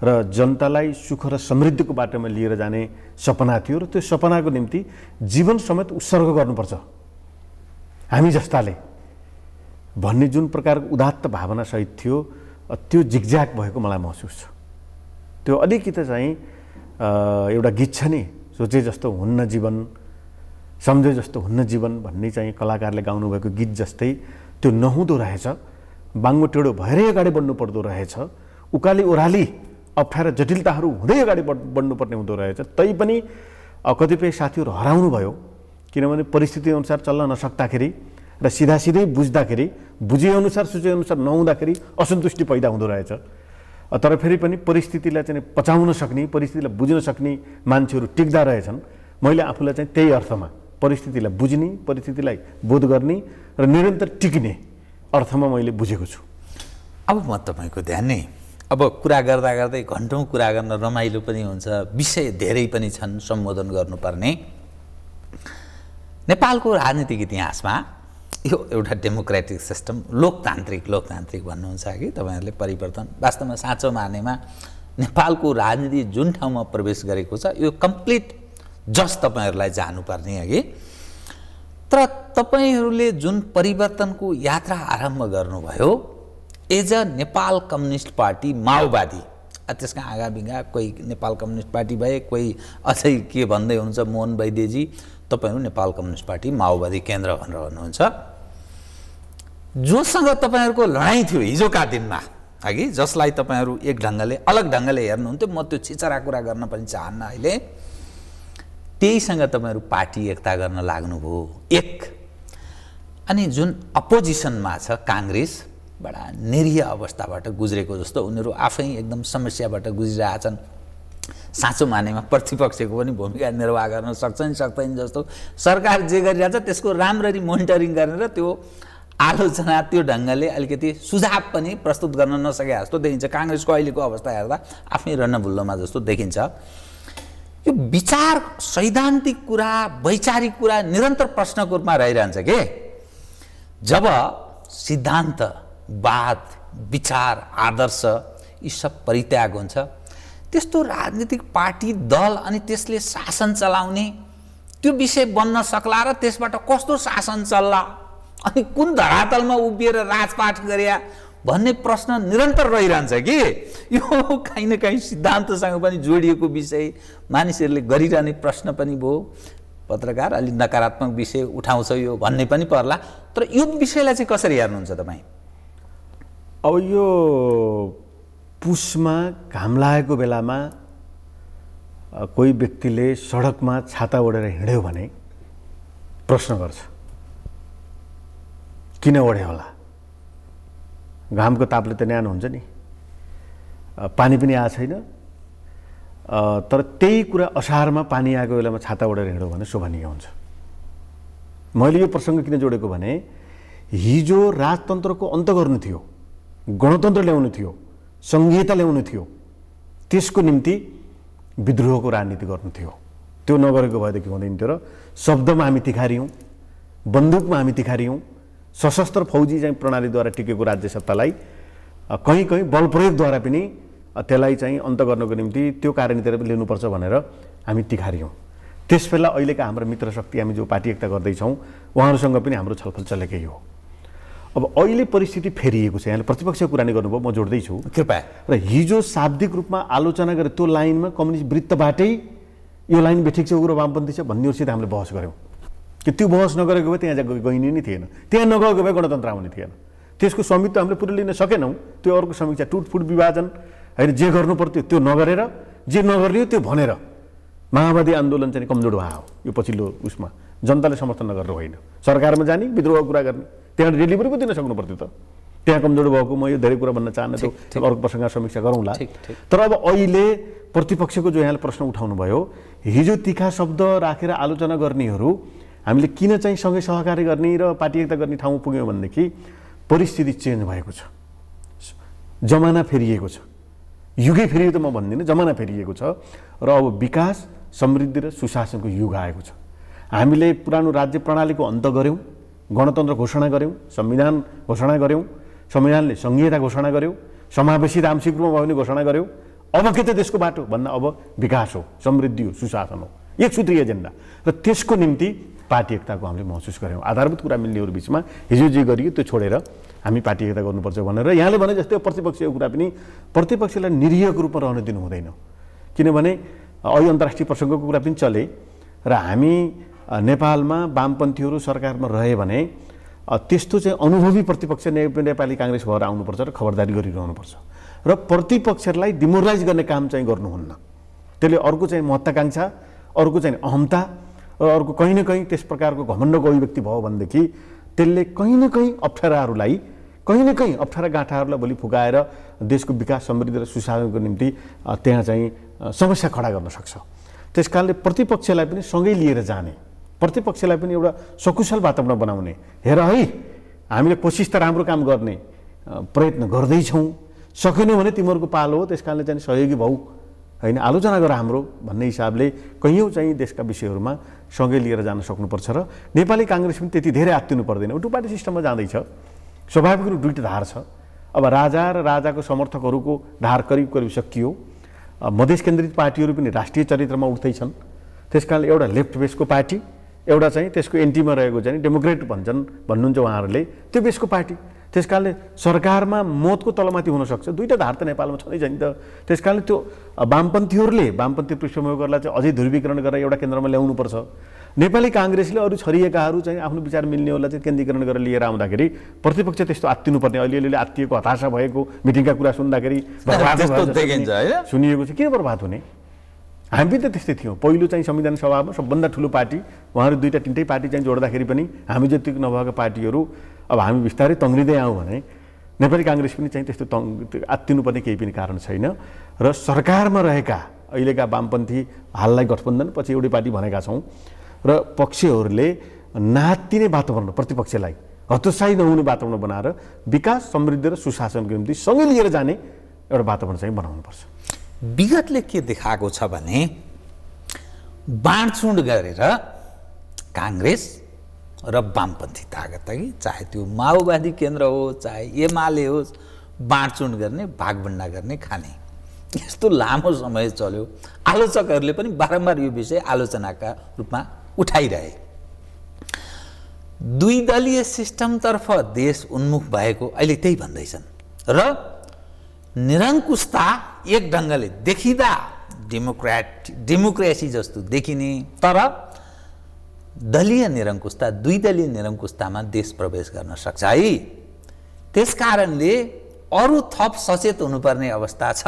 र जनतालाई सुख र समृद्धिको बाटोमा लिएर जाने सपना थियो र त्यो सपनाको निम्ति जीवन समेत उत्सर्ग गर्नुपर्छ। हामी जस्ताले भन्ने जुन प्रकारको उदात्त भावना सहित थियो त्यो जिगज्याग भएको मलाई महसुस छ। त्यो अलिकति चाहिँ एउटा गीत छ नि सोचे जस्तो हुन्न जीवन सम्झे जस्तो हुन्न जीवन भन्ने चाहिँ कलाकारले गाउनुभएको गीत जस्तै त्यो नहुँदो रहेछ बाङ्गो टेढो भएरै अगाडि बढ्नु पर्दो रहेछ उकाली ओह्राली अप्ठ्यारो जटिलताहरू हुँदै अगाडि बढ बढ्नुपर्ने हुँदो रहेछ तैपनि कतिपय साथीहरू हराउनु भयो किनभने परिस्थिति अनुसार चल्न नसक्दाखेरि र सिधा सिधै बुझ्दाखेरि बुझेअनुसार सोचेअनुसार नहुँदाखेरि असन्तुष्टि पैदा हुँदो रहेछ। तर फेरि पनि परिस्थितिलाई चाहिँ पचाउन सक्ने परिस्थितिलाई बुझ्न सक्ने मान्छेहरू टिक्दा रहेछन्। मैले आफूलाई चाहिँ त्यही अर्थमा परिस्थितिलाई बुझ्ने परिस्थितिलाई बोध गर्ने र निरन्तर टिक्ने अर्थमा मैले बुझेको छु। अब म तपाईँको ध्यान नै अब कुरा गर्दा गर्दै घन्टौँ कुरा गर्न रमाइलो पनि हुन्छ विषय धेरै पनि छन् सम्बोधन गर्नुपर्ने। नेपालको राजनीतिक इतिहासमा यो एउटा डेमोक्रेटिक सिस्टम लोकतान्त्रिक लोकतान्त्रिक भन्नुहुन्छ कि तपाईँहरूले परिवर्तन वास्तवमा साँचो मानेमा नेपालको राजनीति जुन ठाउँमा प्रवेश गरेको छ यो कम्प्लिट जस तपाईँहरूलाई जानुपर्ने कि तर तपाईँहरूले जुन परिवर्तनको यात्रा आरम्भ गर्नुभयो as a Nepal communist party माओवादी त्यसका आगाबिगा कोही नेपाल कम्युनिस्ट पार्टी भए कोही अझै के भन्दै हुनुहुन्छ मोहन वैद्यजी तपाईँहरू नेपाल कम्युनिस्ट पार्टी माओवादी केन्द्र भनेर भन्नुहुन्छ। जोसँग तपाईँहरूको लडाइँ थियो हिजोका दिनमा अघि जसलाई तपाईँहरू एक ढङ्गले अलग ढङ्गले हेर्नुहुन्थ्यो म त्यो छिचरा कुरा गर्न पनि चाहन्न अहिले। त्यहीसँग तपाईँहरू पार्टी एकता गर्न लाग्नुभयो एक। अनि जुन अपोजिसनमा छ काङ्ग्रेस बडा निरीह अवस्थाबाट गुज्रेको जस्तो उनीहरू आफै एकदम समस्याबाट गुज्रिरहेछन्। साँचो मानेमा प्रतिपक्षको पनि भूमिका निर्वाह गर्न सक्छन् सक्दैन जस्तो सरकार जे गरिरहेछ त्यसको राम्ररी मोनिटरिङ गरेर त्यो आलोचना त्यो ढङ्गले अलिकति सुझाव पनि प्रस्तुत गर्न नसके जस्तो देखिन्छ। काङ्ग्रेसको अहिलेको अवस्था हेर्दा आफ्नै रन्नभुल्लोमा जस्तो देखिन्छ। यो विचार सैद्धान्तिक कुरा वैचारिक कुरा निरन्तर प्रश्नको रूपमा रहिरहन्छ के? जब सिद्धान्त वाद विचार आदर्श यी सब परित्याग हुन्छ त्यस्तो राजनीतिक पार्टी दल अनि त्यसले शासन चलाउने त्यो विषय बन्न सक्ला र त्यसबाट कस्तो शासन चल्ला? अनि कुन धरातलमा उभिएर राजपाठ गरे भन्ने प्रश्न निरन्तर रहिरहन्छ कि? यो काहीँ न काहीँ सिद्धान्तसँग पनि जोडिएको विषय मानिसहरूले गरिरहने प्रश्न पनि भयो। पत्रकार अलिक नकारात्मक विषय उठाउँछ यो भन्ने पनि पर्ला। तर यो विषयलाई चाहिँ कसरी हेर्नुहुन्छ तपाईँ? अब यो पुसमा घाम लागेको बेलामा कोही व्यक्तिले सडकमा छाता ओढेर हिँड्यो भने प्रश्न गर्छ किन ओढ्यो होला? घामको तापले त न्यानो हुन्छ नि। पानी पनि आएको छैन। तर त्यही कुरा असारमा पानी आएको बेलामा छाता ओढेर हिँड्यो भने शोभनीय हुन्छ। मैले यो प्रसङ्ग किन जोडेको भने हिजो राजतन्त्रको अन्त गर्नु थियो गणतन्त्र ल्याउनु थियो। सङ्घीयता ल्याउनु थियो। त्यसको निम्ति विद्रोहको राजनीति गर्नु थियो। त्यो नगरेको भएदेखि हुँदैन थियो र। शब्दमा हामी तिखारियौँ बन्दुकमा हामी तिखारियौँ सशस्त्र फौजी चाहिँ प्रणालीद्वारा टिकेको राज्य सत्तालाई कहीँ कहीँ बल प्रयोगद्वारा पनि त्यसलाई चाहिँ अन्त गर्नको निम्ति त्यो कार्यनीतिर पनि लिनुपर्छ भनेर हामी तिखारियौँ त्यस बेला अहिलेका हाम्रा मित्र शक्ति हामी जो पार्टी एकता गर्दैछौँ उहाँहरूसँग पनि हाम्रो छलफल चलेकै हो। अब अहिले परिस्थिति फेरिएको छ। यहाँले प्रतिपक्षको कुरा नै गर्नुभयो म जोड्दैछु। कृपया। र हिजो शाब्दिक रूपमा आलोचना गरे त्यो लाइनमा कम्युनिस्ट वृत्तबाटै यो लाइन बेठिक छ उग्र वामपन्थी छ भन्नेहरूसित हामीले बहस गऱ्यौँ कि त्यो बहस नगरेको भए त्यहाँ गइने नै थिएन। त्यहाँ नगएको भए गणतन्त्र आउने थिएन। त्यसको स्वामित्व हामीले पुरै लिन सकेनौँ। त्यो अर्को समीक्षा टुटफुट विभाजन। होइन जे गर्नु पर्थ्यो त्यो नगरेर जे नगर्ने हो त्यो भनेर। माओवादी आन्दोलन चाहिँ कमजोर भयो यो पछिल्लो उसमा। जनताले समर्थन नगरेर होइन। सरकारमा जाने विद्रोहको कुरा गर्ने। त्यहाँ डेलिभरी पो दिन सक्नु पर्थ्यो त। त्यहाँ कमजोर भएको म यो धेरै कुरा भन्न चाहन्न त्यो अर्को प्रसङ्ग समीक्षा गरौँला। तर अब अहिले प्रतिपक्षको जो यहाँले प्रश्न उठाउनु भयो हिजो तिखा शब्द राखेर आलोचना गर्नेहरू हामीले किन चाहिँ सँगै सहकारी गर्ने र पार्टी एकता गर्ने ठाउँमा पुग्यौँ भनेदेखि परिस्थिति चेन्ज भएको छ। जमाना फेरिएको छ। युगै फेरियो त म भन्दिनँ जमाना फेरिएको छ। र अब विकास समृद्धि र सुशासनको युग आएको छ। हामीले पुरानो राज्य प्रणालीको अन्त गऱ्यौँ गणतन्त्र घोषणा गऱ्यौँ संविधान घोषणा गऱ्यौँ संविधानले सङ्घीयता घोषणा गऱ्यौँ समावेशी आंशिक रूपमा भयो भने घोषणा गऱ्यौँ। अब के त देशको बाटो? भन्दा अब विकास हो समृद्धि हो सुशासन हो। एक सूत्रीय एजेन्डा। र त्यसको निम्ति पार्टी एकताको हामीले महसुस गऱ्यौँ। आधारभूत कुरा मिल्नेहरू बिचमा हिजो जे गरियो त्यो छोडेर हामी पार्टी एकता गर्नुपर्छ भनेर। यहाँले भने जस्तै प्रतिपक्षीय कुरा पनि प्रतिपक्षलाई निरीहको रूपमा रहन दिनु हुँदैन। किनभने अहिले अन्तर्राष्ट्रिय प्रसङ्गको कुरा पनि चले। र हामी नेपालमा वामपन्थीहरू सरकारमा रहे भने त्यस्तो चाहिँ अनुभवी प्रतिपक्ष नेपाली काङ्ग्रेस भएर आउनुपर्छ र खबरदारी गरिरहनुपर्छ। र प्रतिपक्षलाई डिमोरलाइज गर्ने काम चाहिँ गर्नुहुन्न। त्यसले अर्को चाहिँ महत्त्वाकाङ्क्षा अर्को चाहिँ अहमता र अर्को कहीँ न कहीँ त्यस प्रकारको घमण्डको अभिव्यक्ति भयो भनेदेखि त्यसले कहीँ न कहीँ अप्ठ्याराहरूलाई कहीँ न कहीँ अप्ठ्यारा गाँठाहरूलाई भोलि फुकाएर देशको विकास समृद्धि र सुशासनको निम्ति त्यहाँ चाहिँ समस्या खडा गर्न सक्छ। त्यस कारणले प्रतिपक्षलाई पनि सँगै लिएर जाने। प्रतिपक्षलाई पनि एउटा सकुशल वातावरण बनाउने। हेर है हामीले कोसिस त राम्रो काम गर्ने प्रयत्न गर्दैछौँ। सकेनौँ भने तिमीहरूको पालो हो त्यस कारणले चाहिँ सहयोगी भाउ होइन आलोचना गर हाम्रो भन्ने हिसाबले कैयौँ चाहिँ देशका विषयहरूमा सँगै लिएर जान सक्नुपर्छ र नेपाली काङ्ग्रेस पनि त्यति धेरै आत्तिनु पर्दैन। टु पार्टी सिस्टममा जाँदैछ स्वाभाविक रूप दुईवटा धार छ। अब राजा र राजाको समर्थकहरूको धार करिब करिब सकियो। मधेस केन्द्रित पार्टीहरू पनि राष्ट्रिय चरित्रमा उठ्दैछन्। त्यस कारणले एउटा लेफ्ट बेसको पार्टी एउटा चाहिँ त्यसको एन्टीमा रहेको चाहिँ डेमोक्रेट भन्छन् भन्नुहुन्छ उहाँहरूले। त्यो बेसको पार्टी। त्यस कारणले सरकारमा मतको तलमाथि हुनसक्छ। दुईवटा धार त नेपालमा छँदैछ नि त। त्यस कारणले त्यो वामपन्थीहरूले वामपन्थी पृष्ठभूमिहरूलाई चाहिँ अझै ध्रुवीकरण गरेर एउटा केन्द्रमा ल्याउनुपर्छ। नेपाली काङ्ग्रेसले अरू छरिएकाहरू चाहिँ आफ्नो विचार मिल्नेहरूलाई चाहिँ केन्द्रीकरण गरेर लिएर आउँदाखेरि प्रतिपक्ष त्यस्तो आत्तिनुपर्ने अलिअलि आत्तिएको हताशा भएको मिटिङका कुरा सुन्दाखेरि? *laughs* सुनिएको छ किन बर्बाद हुने? हामी त त्यस्तै थियौँ। पहिलो चाहिँ संविधान सभामा सबभन्दा ठुलो पार्टी उहाँहरू दुईवटा तिनटै पार्टी चाहिँ जोड्दाखेरि पनि हामी जतिको नभएका पार्टीहरू अब हामी बिस्तारै तङ्ग्रिँदै आयौँ भने नेपाली काङ्ग्रेस पनि चाहिँ त्यस्तो तङ आत्तिनुपर्ने केही पनि कारण छैन। र सरकारमा रहेका अहिलेका वामपन्थी हाललाई गठबन्धन पछि एउटै पार्टी भनेका छौँ। र पक्षहरूले नातिने वातावरण प्रतिपक्षलाई हतोत्साही नहुने वातावरण बनाएर विकास समृद्धि र सुशासनको निम्ति सँगै लिएर जाने एउटा वातावरण चाहिँ बनाउनुपर्छ। विगतले के देखाएको छ भने बाँडचुँड गरेर काङ्ग्रेस र वामपन्थी तागत कि चाहे त्यो माओवादी केन्द्र हो चाहे एमाले होस् बाँडचुँड गर्ने भागभन्डा गर्ने खाने। यस्तो लामो समय चल्यो। आलोचकहरूले पनि बारम्बार यो विषय आलोचनाका रूपमा उठाइरहे। दुई दलीय सिस्टमतर्फ देश उन्मुख भएको अहिले त्यही भन्दैछन्। र निरङ्कुशता एक ढङ्गले देखिँदा डेमोक्रेट डेमोक्रेसी जस्तो देखिने। तर दलीय निरङ्कुशता दुई दलीय निरङ्कुशतामा देश प्रवेश गर्न सक्छ है। त्यस कारणले अरू थप सचेत हुनुपर्ने अवस्था छ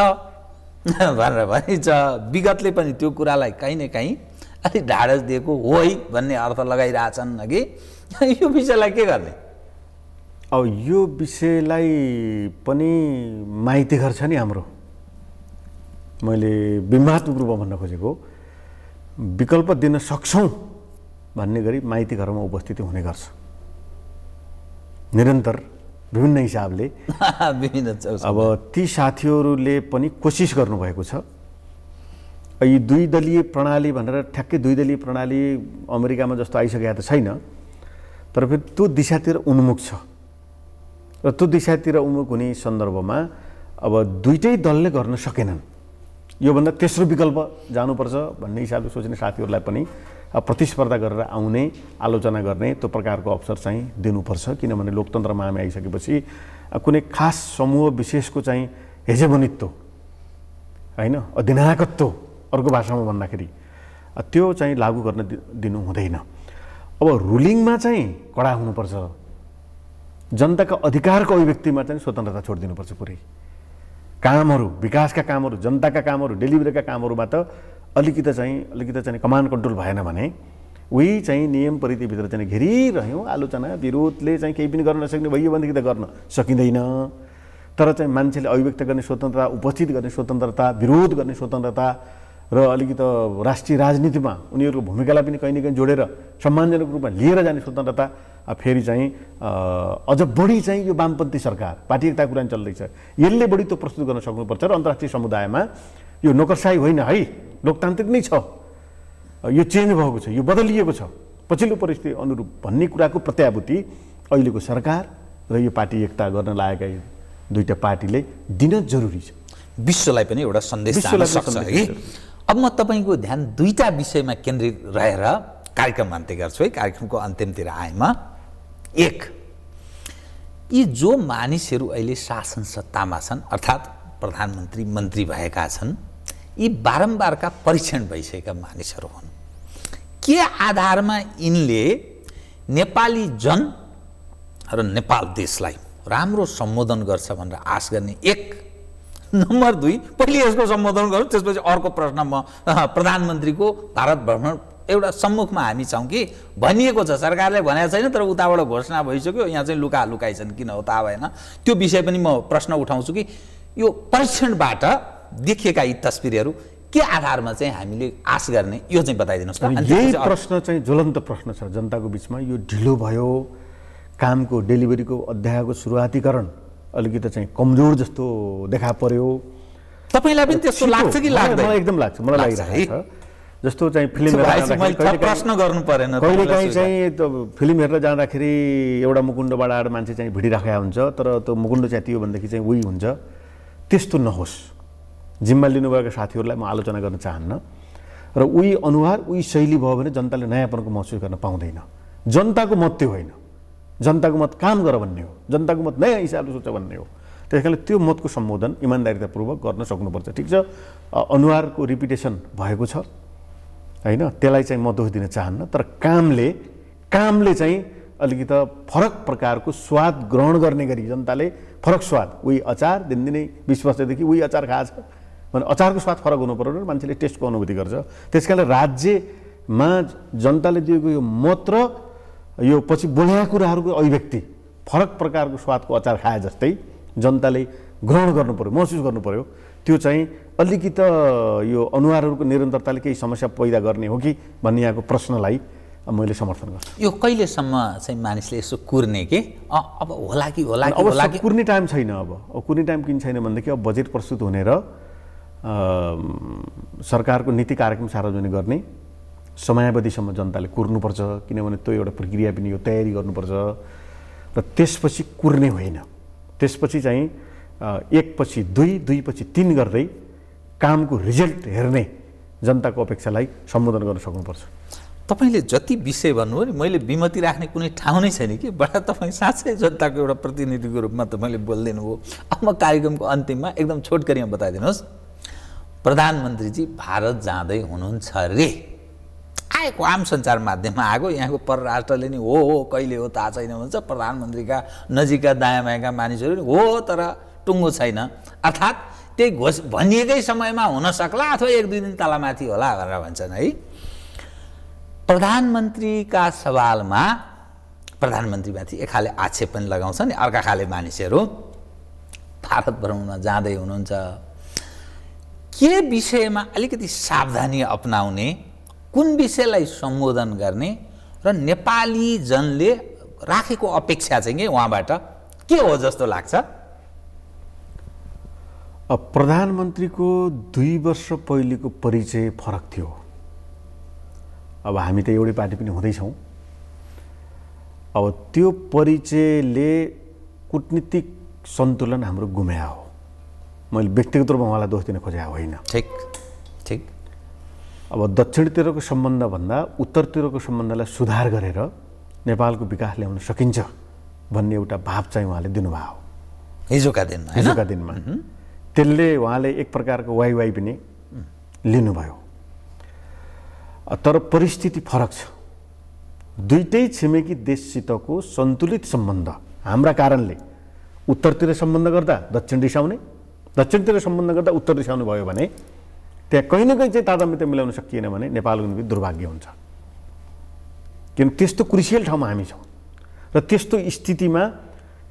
*laughs* भनेर भनिन्छ। विगतले पनि त्यो कुरालाई काहीँ न काहीँ अलिक ढाडस दिएको हो है भन्ने अर्थ लगाइरहेछन् कि *laughs* यो विषयलाई के गर्ने? अब यो विषयलाई पनि माइती घर छ नि हाम्रो। मैले बिम्बात्मक रूपमा भन्न खोजेको विकल्प दिन सक्छौँ भन्ने गरी माइती घरमा उपस्थिति हुने गर्छ। निरन्तर विभिन्न हिसाबले। *laughs* विभिन्न अब ती साथीहरूले पनि कोसिस गर्नुभएको छ। यी दुई दलीय प्रणाली भनेर ठ्याक्कै दुई दलीय प्रणाली अमेरिकामा जस्तो आइसकेका त छैन। तर फेरि त्यो दिशातिर उन्मुख छ। र त्यो दिशातिर उन्मुख हुने सन्दर्भमा अब दुइटै दलले गर्न सकेनन्। योभन्दा तेस्रो विकल्प जानुपर्छ भन्ने हिसाबले सोच्ने साथीहरूलाई पनि प्रतिस्पर्धा गरेर आउने आलोचना गर्ने त्यो प्रकारको अवसर चाहिँ दिनुपर्छ किनभने लोकतन्त्रमा हामी आइसकेपछि कुनै खास समूह विशेषको चाहिँ हेजेबनित्व होइन अधिनायकत्व अर्को भाषामा भन्दाखेरि त्यो चाहिँ लागू गर्न दिनु हुँदैन। अब रुलिङमा चाहिँ कडा हुनुपर्छ। जनताका अधिकारको अभिव्यक्तिमा चाहिँ स्वतन्त्रता छोडिदिनुपर्छ पुरै। कामहरू विकासका कामहरू जनताका कामहरू डेलिभरीका कामहरूमा त अलिकति चाहिँ अलिकति चाहिँ कमान्ड कन्ट्रोल भएन भने उही चाहिँ नियम परिधिभित्र चाहिँ घेरिरह्यौँ। आलोचना विरोधले चाहिँ केही पनि गर्न नसक्ने भइयो भनेदेखि त गर्न सकिँदैन। तर चाहिँ मान्छेले अभिव्यक्त गर्ने स्वतन्त्रता उपस्थित गर्ने स्वतन्त्रता विरोध गर्ने स्वतन्त्रता र अलिकति राष्ट्रिय राजनीतिमा उनीहरूको भूमिकालाई पनि कहीँ न कहीँ जोडेर सम्मानजनक रूपमा लिएर जाने स्वतन्त्रता फेरि चाहिँ अझ बढी चाहिँ यो वामपन्थी सरकार पार्टी एकता कुरा चल्दैछ। यसले बढी त्यो प्रस्तुत गर्न सक्नुपर्छ र अन्तर्राष्ट्रिय समुदायमा यो नोकरसाही होइन है लोकतान्त्रिक नै छ। यो चेन्ज भएको छ यो बदलिएको छ। पछिल्लो परिस्थिति अनुरूप भन्ने कुराको प्रत्याभूति अहिलेको सरकार र यो पार्टी एकता गर्न लागेका दुईवटा पार्टीले दिन जरुरी छ। विश्वलाई पनि एउटा सन्देश सक्छ है। अब म तपाईँको ध्यान दुईवटा विषयमा केन्द्रित रहेर कार्यक्रम अन्त्य गर्छु है। कार्यक्रमको अन्तिमतिर आएमा एक यी जो मानिसहरू अहिले शासन सत्तामा छन् अर्थात् प्रधानमन्त्री मन्त्री भएका छन् यी बारम्बारका परीक्षण भइसकेका मानिसहरू हुन्। के आधारमा यिनले नेपाली जन र नेपाल देशलाई राम्रो सम्बोधन गर्छ भनेर आश गर्ने एक नम्बर दुई पहिले यसको सम्बोधन गरौँ त्यसपछि अर्को प्रश्न म प्रधानमन्त्रीको भारत भ्रमण एउटा सम्मुखमा हामी छौँ कि? भनिएको छ सरकारले भनेको छैन तर उताबाट घोषणा भइसक्यो यहाँ चाहिँ लुका लुकाइ छन् किन हो थाहा भएन। त्यो विषय पनि म प्रश्न उठाउँछु कि यो परीक्षणबाट देखिएका यी तस्विरहरू के आधारमा चाहिँ हामीले आश गर्ने यो चाहिँ बताइदिनुहोस् न। यही प्रश्न चाहिँ ज्वलन्त प्रश्न छ जनताको बिचमा। यो ढिलो भयो कामको डेलिभरीको अध्यायको सुरुवातीकरण अलिकति चाहिँ कमजोर जस्तो देखा पर्यो। तपाईँलाई पनि त्यस्तो लाग्छ कि लाग्दैन? एकदम लाग्छ मलाई लागिरहेको छ। जस्तो चाहिँ फिल्म प्रश्न गर्नु परेन कहिले काहीँ चाहिँ त्यो फिल्म हेरेर जाँदाखेरि एउटा मुकुण्डबाट आएर मान्छे चाहिँ भिडिराखेका हुन्छ तर त्यो मुकुण्ड च्यातियो भनेदेखि चाहिँ उही हुन्छ। त्यस्तो नहोस्। जिम्मा लिनुभएका साथीहरूलाई म आलोचना गर्न चाहन्न। र उही अनुहार उही शैली भयो भने जनताले नयाँपनको महसुस गर्न पाउँदैन। जनताको मत त्यो होइन। जनताको मत काम गर भन्ने हो। जनताको मत नयाँ हिसाबले सोच भन्ने हो। त्यस कारणले त्यो मतको सम्बोधन इमान्दारितापूर्वक गर्न सक्नुपर्छ। ठिक छ? अनुहारको रिपिटेसन भएको छ। होइन? त्यसलाई चाहिँ म दोष दिन चाहन्न तर कामले कामले चाहिँ अलिकति फरक प्रकारको स्वाद ग्रहण गर्ने गरी जनताले फरक स्वाद उही अचार दिनदिनै बिस वर्षदेखि उही अचार खाएको छ भने अचारको स्वाद फरक हुनु पऱ्यो र मान्छेले टेस्टको अनुभूति गर्छ। त्यस कारणले राज्यमा जनताले दिएको यो मत र यो पछि बोलेका कुराहरूको अभिव्यक्ति फरक प्रकारको स्वादको अचार खाए जस्तै जनताले ग्रहण गर्नु पऱ्यो महसुस गर्नु पऱ्यो त्यो चाहिँ अलिकति यो अनुहारहरूको निरन्तरताले केही समस्या पैदा गर्ने हो कि भन्ने यहाँको प्रश्नलाई मैले समर्थन गर्छु। यो कहिलेसम्म चाहिँ मानिसले यसो कुर्ने कि? अब होला कि होला कि होला कि? कुर्ने टाइम छैन अब। कुर्ने टाइम किन छैन भनेदेखि अब बजेट प्रस्तुत हुने र सरकारको नीति कार्यक्रम सार्वजनिक गर्ने समयावधिसम्म जनताले कुर्नुपर्छ किनभने त्यो एउटा प्रक्रिया पनि हो तयारी गर्नुपर्छ र त्यसपछि कुर्ने होइन। त्यसपछि चाहिँ एकपछि दुई दुईपछि तिन गर्दै कामको रिजल्ट हेर्ने जनताको अपेक्षालाई सम्बोधन गर्न सक्नुपर्छ। तपाईँले जति विषय भन्नुभयो नि मैले विमति राख्ने कुनै ठाउँ नै छैन कि? बडा तपाईँ साँच्चै जनताको एउटा प्रतिनिधिको रूपमा तपाईँले बोलिदिनु भयो अब म कार्यक्रमको अन्तिममा एकदम छोटकरीमा बताइदिनुहोस्। प्रधानमन्त्रीजी भारत जाँदै हुनुहुन्छ रे। आएको आम सञ्चार माध्यममा आएको यहाँको परराष्ट्रले नि हो हो कहिले हो थाहा छैन भन्छ। प्रधानमन्त्रीका नजिकका दायाँ बायाँका मानिसहरू हो तर टुङ्गो छैन। अर्थात् त्यही घोष भनिएकै समयमा हुन सक्ला अथवा एक दुई दिन तलमाथि होला भनेर भन्छन् है। प्रधानमन्त्रीका सवालमा प्रधानमन्त्रीमाथि एक खाले आक्षेप पनि लगाउँछ नि अर्का खाले मानिसहरू। भारत भ्रमणमा जाँदै हुनुहुन्छ। के विषयमा अलिकति सावधानी अप्नाउने कुन विषयलाई सम्बोधन गर्ने र नेपाली जनले राखेको अपेक्षा चाहिँ के उहाँबाट? के हो जस्तो लाग्छ? अब प्रधानमन्त्रीको दुई वर्ष पहिलेको परिचय फरक थियो। अब हामी त एउटै पार्टी पनि हुँदैछौँ। अब त्यो परिचयले कुटनीतिक सन्तुलन हाम्रो गुम्या हो। मैले व्यक्तिगत रूपमा उहाँलाई दोष दिन खोजेको होइन। ठिक। अब दक्षिणतिरको सम्बन्धभन्दा उत्तरतिरको सम्बन्धलाई सुधार गरेर नेपालको विकास ल्याउन सकिन्छ भन्ने एउटा भाव चाहिँ उहाँले दिनुभयो। हो हिजोका दिनमा हिजोका दिनमा। त्यसले उहाँले एक प्रकारको वाइ वाइ पनि लिनुभयो। तर परिस्थिति फरक छ। दुइटै छिमेकी देशसितको सन्तुलित सम्बन्ध हाम्रा कारणले उत्तरतिर सम्बन्ध गर्दा दक्षिण रिसाउने दक्षिणतिर सम्बन्ध गर्दा उत्तर रिसाउने भयो भने त्यहाँ कहीँ न कहीँ चाहिँ तादामित्य मिलाउन सकिएन भने नेपालको निम्ति दुर्भाग्य हुन्छ। किन त्यस्तो क्रुसियल ठाउँमा हामी छौँ र त्यस्तो स्थितिमा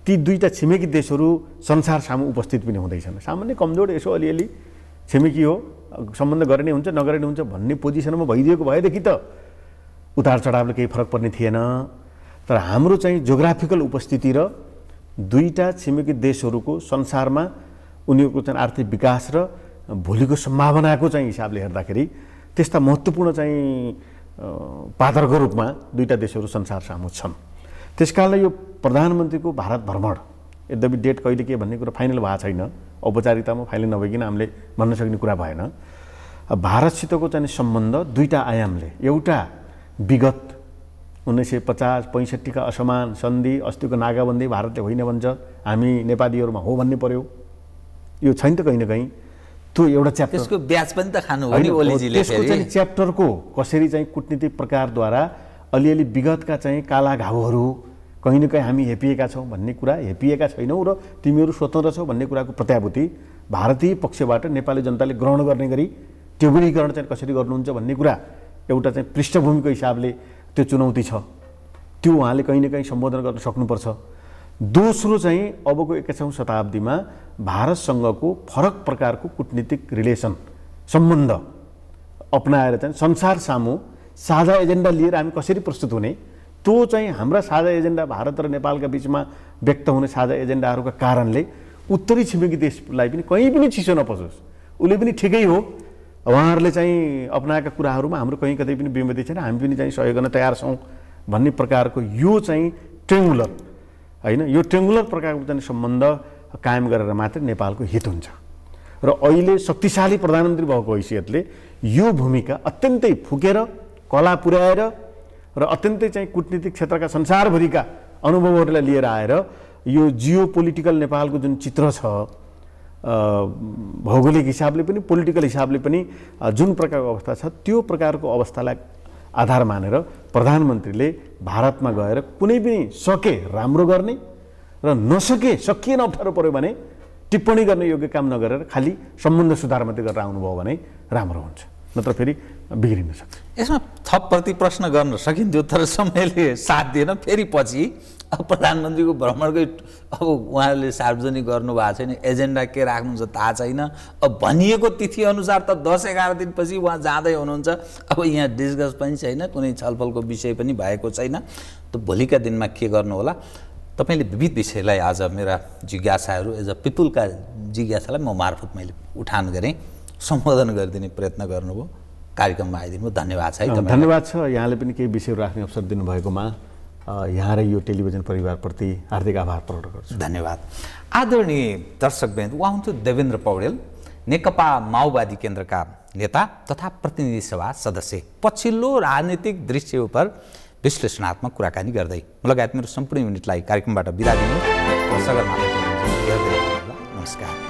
ती दुईवटा छिमेकी देशहरू संसार सामु उपस्थित पनि हुँदैछन्। सामान्य कमजोर यसो अलिअलि छिमेकी हो सम्बन्ध गर्ने हुन्छ नगर्ने हुन्छ भन्ने पोजिसनमा भइदिएको भएदेखि त उतार चढावले केही फरक पर्ने थिएन। तर हाम्रो चाहिँ जोग्राफिकल उपस्थिति र दुईवटा छिमेकी देशहरूको संसारमा उनीहरूको चाहिँ आर्थिक विकास र भोलिको सम्भावनाको चाहिँ हिसाबले हेर्दाखेरि त्यस्ता महत्त्वपूर्ण चाहिँ अ, पात्रको रूपमा दुईवटा देशहरू संसार सामु छन्। त्यस कारणले यो प्रधानमन्त्रीको भारत भ्रमण यद्यपि डेट कहिले के भन्ने कुरा फाइनल भएको छैन औपचारिकतामा फाइनल नभइकन हामीले भन्न सक्ने कुरा भएन। भारतसितको चाहिँ सम्बन्ध दुईवटा आयामले एउटा विगत उन्नाइस सय पचास पैँसठीका असमान सन्धि अस्तिको नागाबन्दी भारतले होइन भन्छ हामी नेपालीहरूमा हो भन्ने पर्यो। यो छैन त कहीँ न कहीँ। त्यो एउटा च्याप्टर त्यसको ब्याज पनि त खानु हो नि ओलीजीले त्यसको चाहिँ च्याप्टरको कसरी चाहिँ कुटनीतिक प्रकारद्वारा अलिअलि विगतका चाहिँ काला घाउहरू कहीँ न कहीँ हामी हेपिएका छौँ भन्ने कुरा हेपिएका छैनौँ र तिमीहरू स्वतन्त्र छौ भन्ने कुराको प्रत्याभूति भारतीय पक्षबाट नेपाली जनताले ग्रहण गर्ने गरी टेबुलीकरण चाहिँ कसरी गर्नुहुन्छ भन्ने कुरा एउटा चाहिँ पृष्ठभूमिको हिसाबले त्यो चुनौती छ। त्यो उहाँले कहीँ न कहीँ सम्बोधन गर्न सक्नुपर्छ। दोस्रो चाहिँ अबको एक्काइसौँ शताब्दीमा भारतसँगको फरक प्रकारको कुटनीतिक रिलेसन सम्बन्ध अप्नाएर चाहिँ संसार सामु साझा एजेन्डा लिएर हामी कसरी प्रस्तुत हुने त्यो चाहिँ हाम्रा साझा एजेन्डा भारत र नेपालका बिचमा व्यक्त हुने साझा एजेन्डाहरूका कारणले उत्तरी छिमेकी देशलाई पनि कहीँ पनि चिसो नपसोस्। उसले पनि ठिकै हो। उहाँहरूले चाहिँ अप्नाएका कुराहरूमा हाम्रो कहीँ कतै पनि विमति छैन। हामी पनि चाहिँ सहयोग गर्न तयार छौँ भन्ने प्रकारको यो चाहिँ ट्रेङ्गुलर होइन यो ट्रेङ्गुलर प्रकारको चाहिँ सम्बन्ध कायम गरेर मात्रै नेपालको हित हुन्छ। र अहिले शक्तिशाली प्रधानमन्त्री भएको हैसियतले यो भूमिका अत्यन्तै फुकेर कला पुर्याएर र अत्यन्तै चाहिँ कुटनीतिक क्षेत्रका संसारभरिका अनुभवहरूलाई लिएर आएर यो जियो पोलिटिकल नेपालको जुन चित्र छ भौगोलिक हिसाबले पनि पोलिटिकल हिसाबले पनि जुन प्रकारको अवस्था छ त्यो प्रकारको अवस्थालाई आधार मानेर प्रधानमन्त्रीले भारतमा गएर कुनै पनि सके राम्रो गर्ने र नसके सकिएन अप्ठ्यारो पऱ्यो भने टिप्पणी गर्ने योग्य काम नगरेर खालि सम्बन्ध सुधार मात्रै गरेर आउनुभयो भने राम्रो हुन्छ। नत्र फेरि बिग्रिन सक्छ। यसमा थप प्रति प्रश्न गर्न सकिन्थ्यो तर समयले साथ दिएन। फेरि पछि अब प्रधानमन्त्रीको भ्रमणकै अब उहाँले सार्वजनिक गर्नुभएको छैन एजेन्डा के राख्नुहुन्छ थाहा छैन। अब भनिएको तिथि अनुसार त दस एघार दिनपछि उहाँ जाँदै हुनुहुन्छ। अब यहाँ डिस्कस पनि छैन कुनै छलफलको विषय पनि भएको छैन। त भोलिका दिनमा के गर्नु होला? तपाईँले विविध विषयलाई आज मेरा जिज्ञासाहरू एज अ पिपुलका जिज्ञासालाई म मार्फत मैले उठान गरेँ। सम्बोधन गरिदिने प्रयत्न गर्नुभयो। कार्यक्रममा आइदिनु धन्यवाद छ है। धन्यवाद छ। यहाँले पनि केही विषयहरू राख्ने अवसर दिनुभएकोमा। यहाँ र यो टेलिभिजन परिवारप्रति हार्दिक आभार प्रकट गर्छु। धन्यवाद। आदरणीय दर्शकवृन्द उहाँ हुन्थ्यो देवेन्द्र पौडेल नेकपा माओवादी केन्द्रका नेता तथा प्रतिनिधि सभा सदस्य। पछिल्लो राजनीतिक दृश्य उप विश्लेषणात्मक कुराकानी गर्दै लगायत मेरो सम्पूर्ण युनिटलाई कार्यक्रमबाट बिदा दिनु। सगरमाथा। नमस्कार।